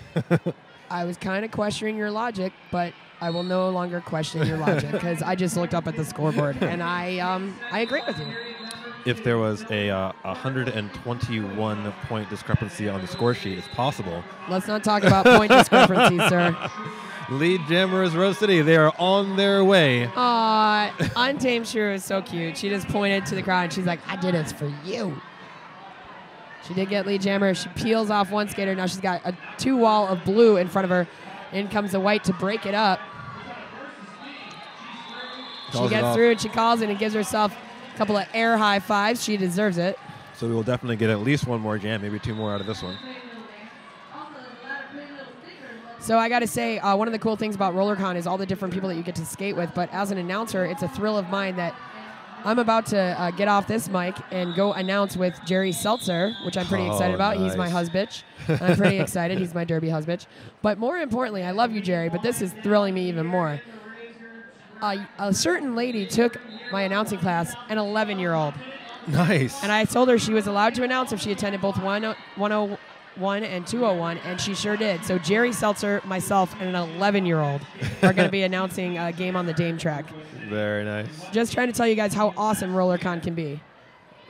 I was kind of questioning your logic, but I will no longer question your logic because I just looked up at the scoreboard and I, um, I agree with you. If there was a uh, 121 point discrepancy on the score sheet, it's possible. Let's not talk about point discrepancies, sir. Lead jammers Rose City, they are on their way. Aw, Untamed Shrew is so cute. She just pointed to the crowd and she's like, I did this for you. She did get lead jammer. She peels off one skater. Now she's got a two wall of blue in front of her. In comes the white to break it up. Calls she gets through and she calls it and gives herself couple of air high fives. She deserves it. So we will definitely get at least one more jam, maybe two more out of this one. So I got to say, uh, one of the cool things about RollerCon is all the different people that you get to skate with. But as an announcer, it's a thrill of mine that I'm about to uh, get off this mic and go announce with Jerry Seltzer, which I'm pretty Oh, excited about. He's my nice. husband. I'm pretty excited. He's my derby husband. But more importantly, I love you, Jerry. But this is thrilling me even more. Uh, a certain lady took my announcing class, an 11 year old. Nice. And I told her she was allowed to announce if she attended both 101 and 201, and she sure did. So Jerry Seltzer, myself, and an 11 year old are going to be announcing a game on the Dame track. Very nice. Just trying to tell you guys how awesome RollerCon can be.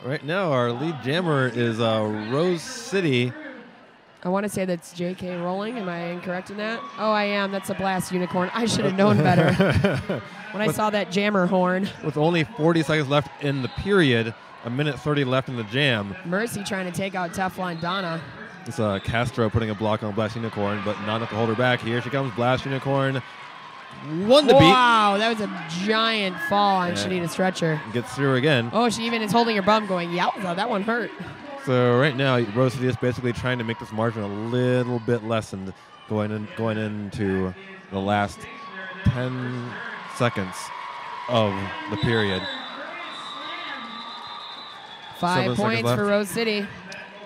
Right now, our lead jammer is uh, Rose City. I want to say that's J.K. Rolling. Am I incorrect in that? Oh, I am. That's a Blast Unicorn. I should have known better when I saw that jammer horn. With only 40 seconds left in the period, a minute 30 left in the jam. Mercy trying to take out Teflon Donna. It's uh, Castro putting a block on Blast Unicorn, but not enough to hold her back. Here she comes, Blast Unicorn. One to Wow, that was a giant fall on Yeah. Shanita Stretcher. Gets through again. Oh, she even is holding her bum going, yowza, that one hurt. So right now, Rose City is basically trying to make this margin a little bit lessened, going in, going into the last 10 seconds of the period. Five Seven points for Rose City.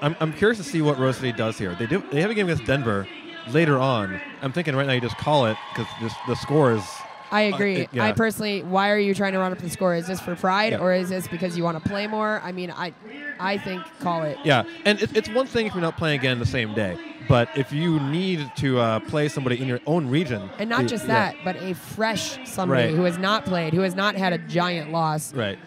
I'm, I'm curious to see what Rose City does here. They do they have a game against Denver later on. I'm thinking right now you just call it because the score is I agree. it- yeah. I personally, why are you trying to run up the score? Is this for pride Yeah. or is this because you want to play more? I mean, I, I think call it. Yeah, and it, it's one thing if you're not playing again the same day, but if you need to uh, play somebody in your own region, And not the- just yeah, that, but a fresh somebody Right. who has not played, who has not had a giant loss. right.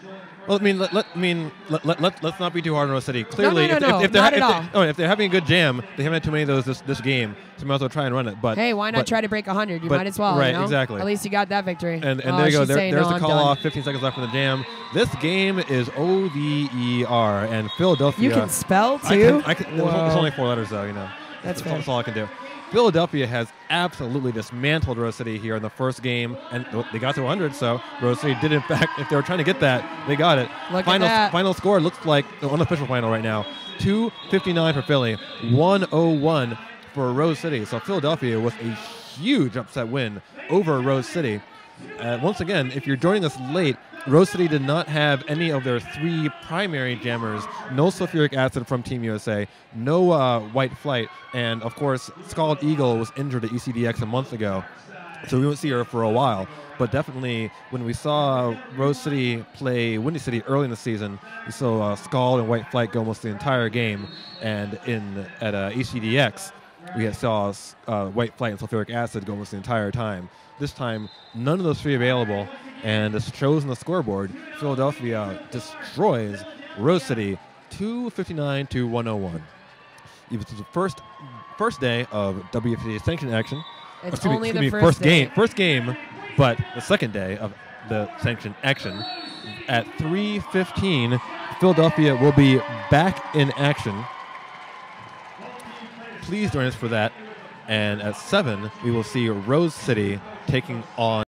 Well, I mean, let, let I mean, let, let, let, us not be too hard on Rose City. Clearly, no, if, no, if, if they're if they- oh, if they're having a good jam, they haven't had too many of those this, this game, so might as well try and run it. But Hey, why not but- try to break 100? You but- might as well. right, you know? exactly. At least you got that victory. And, and Oh, there you go. There, there's no, the call off. 15 seconds left in the jam. This game is O D E R, and Philadelphia. You can spell I too? can, I can, it's only four letters though, you know. That's that's, that's all I can do. Philadelphia has absolutely dismantled Rose City here in the first game, and they got to 100. So Rose City did, in fact, if they were trying to get that, they got it. Look final final score looks like the unofficial final right now: 259 for Philly, 101 for Rose City. So Philadelphia was a huge upset win over Rose City. Uh, once again, if you're joining us late, Rose City did not have any of their three primary jammers. No sulfuric acid from Team USA, no uh, white flight, and of course, Scald Eagle was injured at ECDX a month ago, so we won't see her for a while. But definitely, when we saw Rose City play Windy City early in the season, we saw uh, Scald and White Flight go almost the entire game, and in at uh, ECDX, we saw uh, White Flight and sulfuric acid go almost the entire time. This time, none of those three available, and as shows on the scoreboard, Philadelphia destroys Rose City 259 to 101. It was the first first day of WFTDA sanction action. It's Excuse me, only excuse the me, first, game. First game, but the second day of the sanction action. At 3:15, Philadelphia will be back in action. Please join us for that. And at seven, we will see Rose City taking on.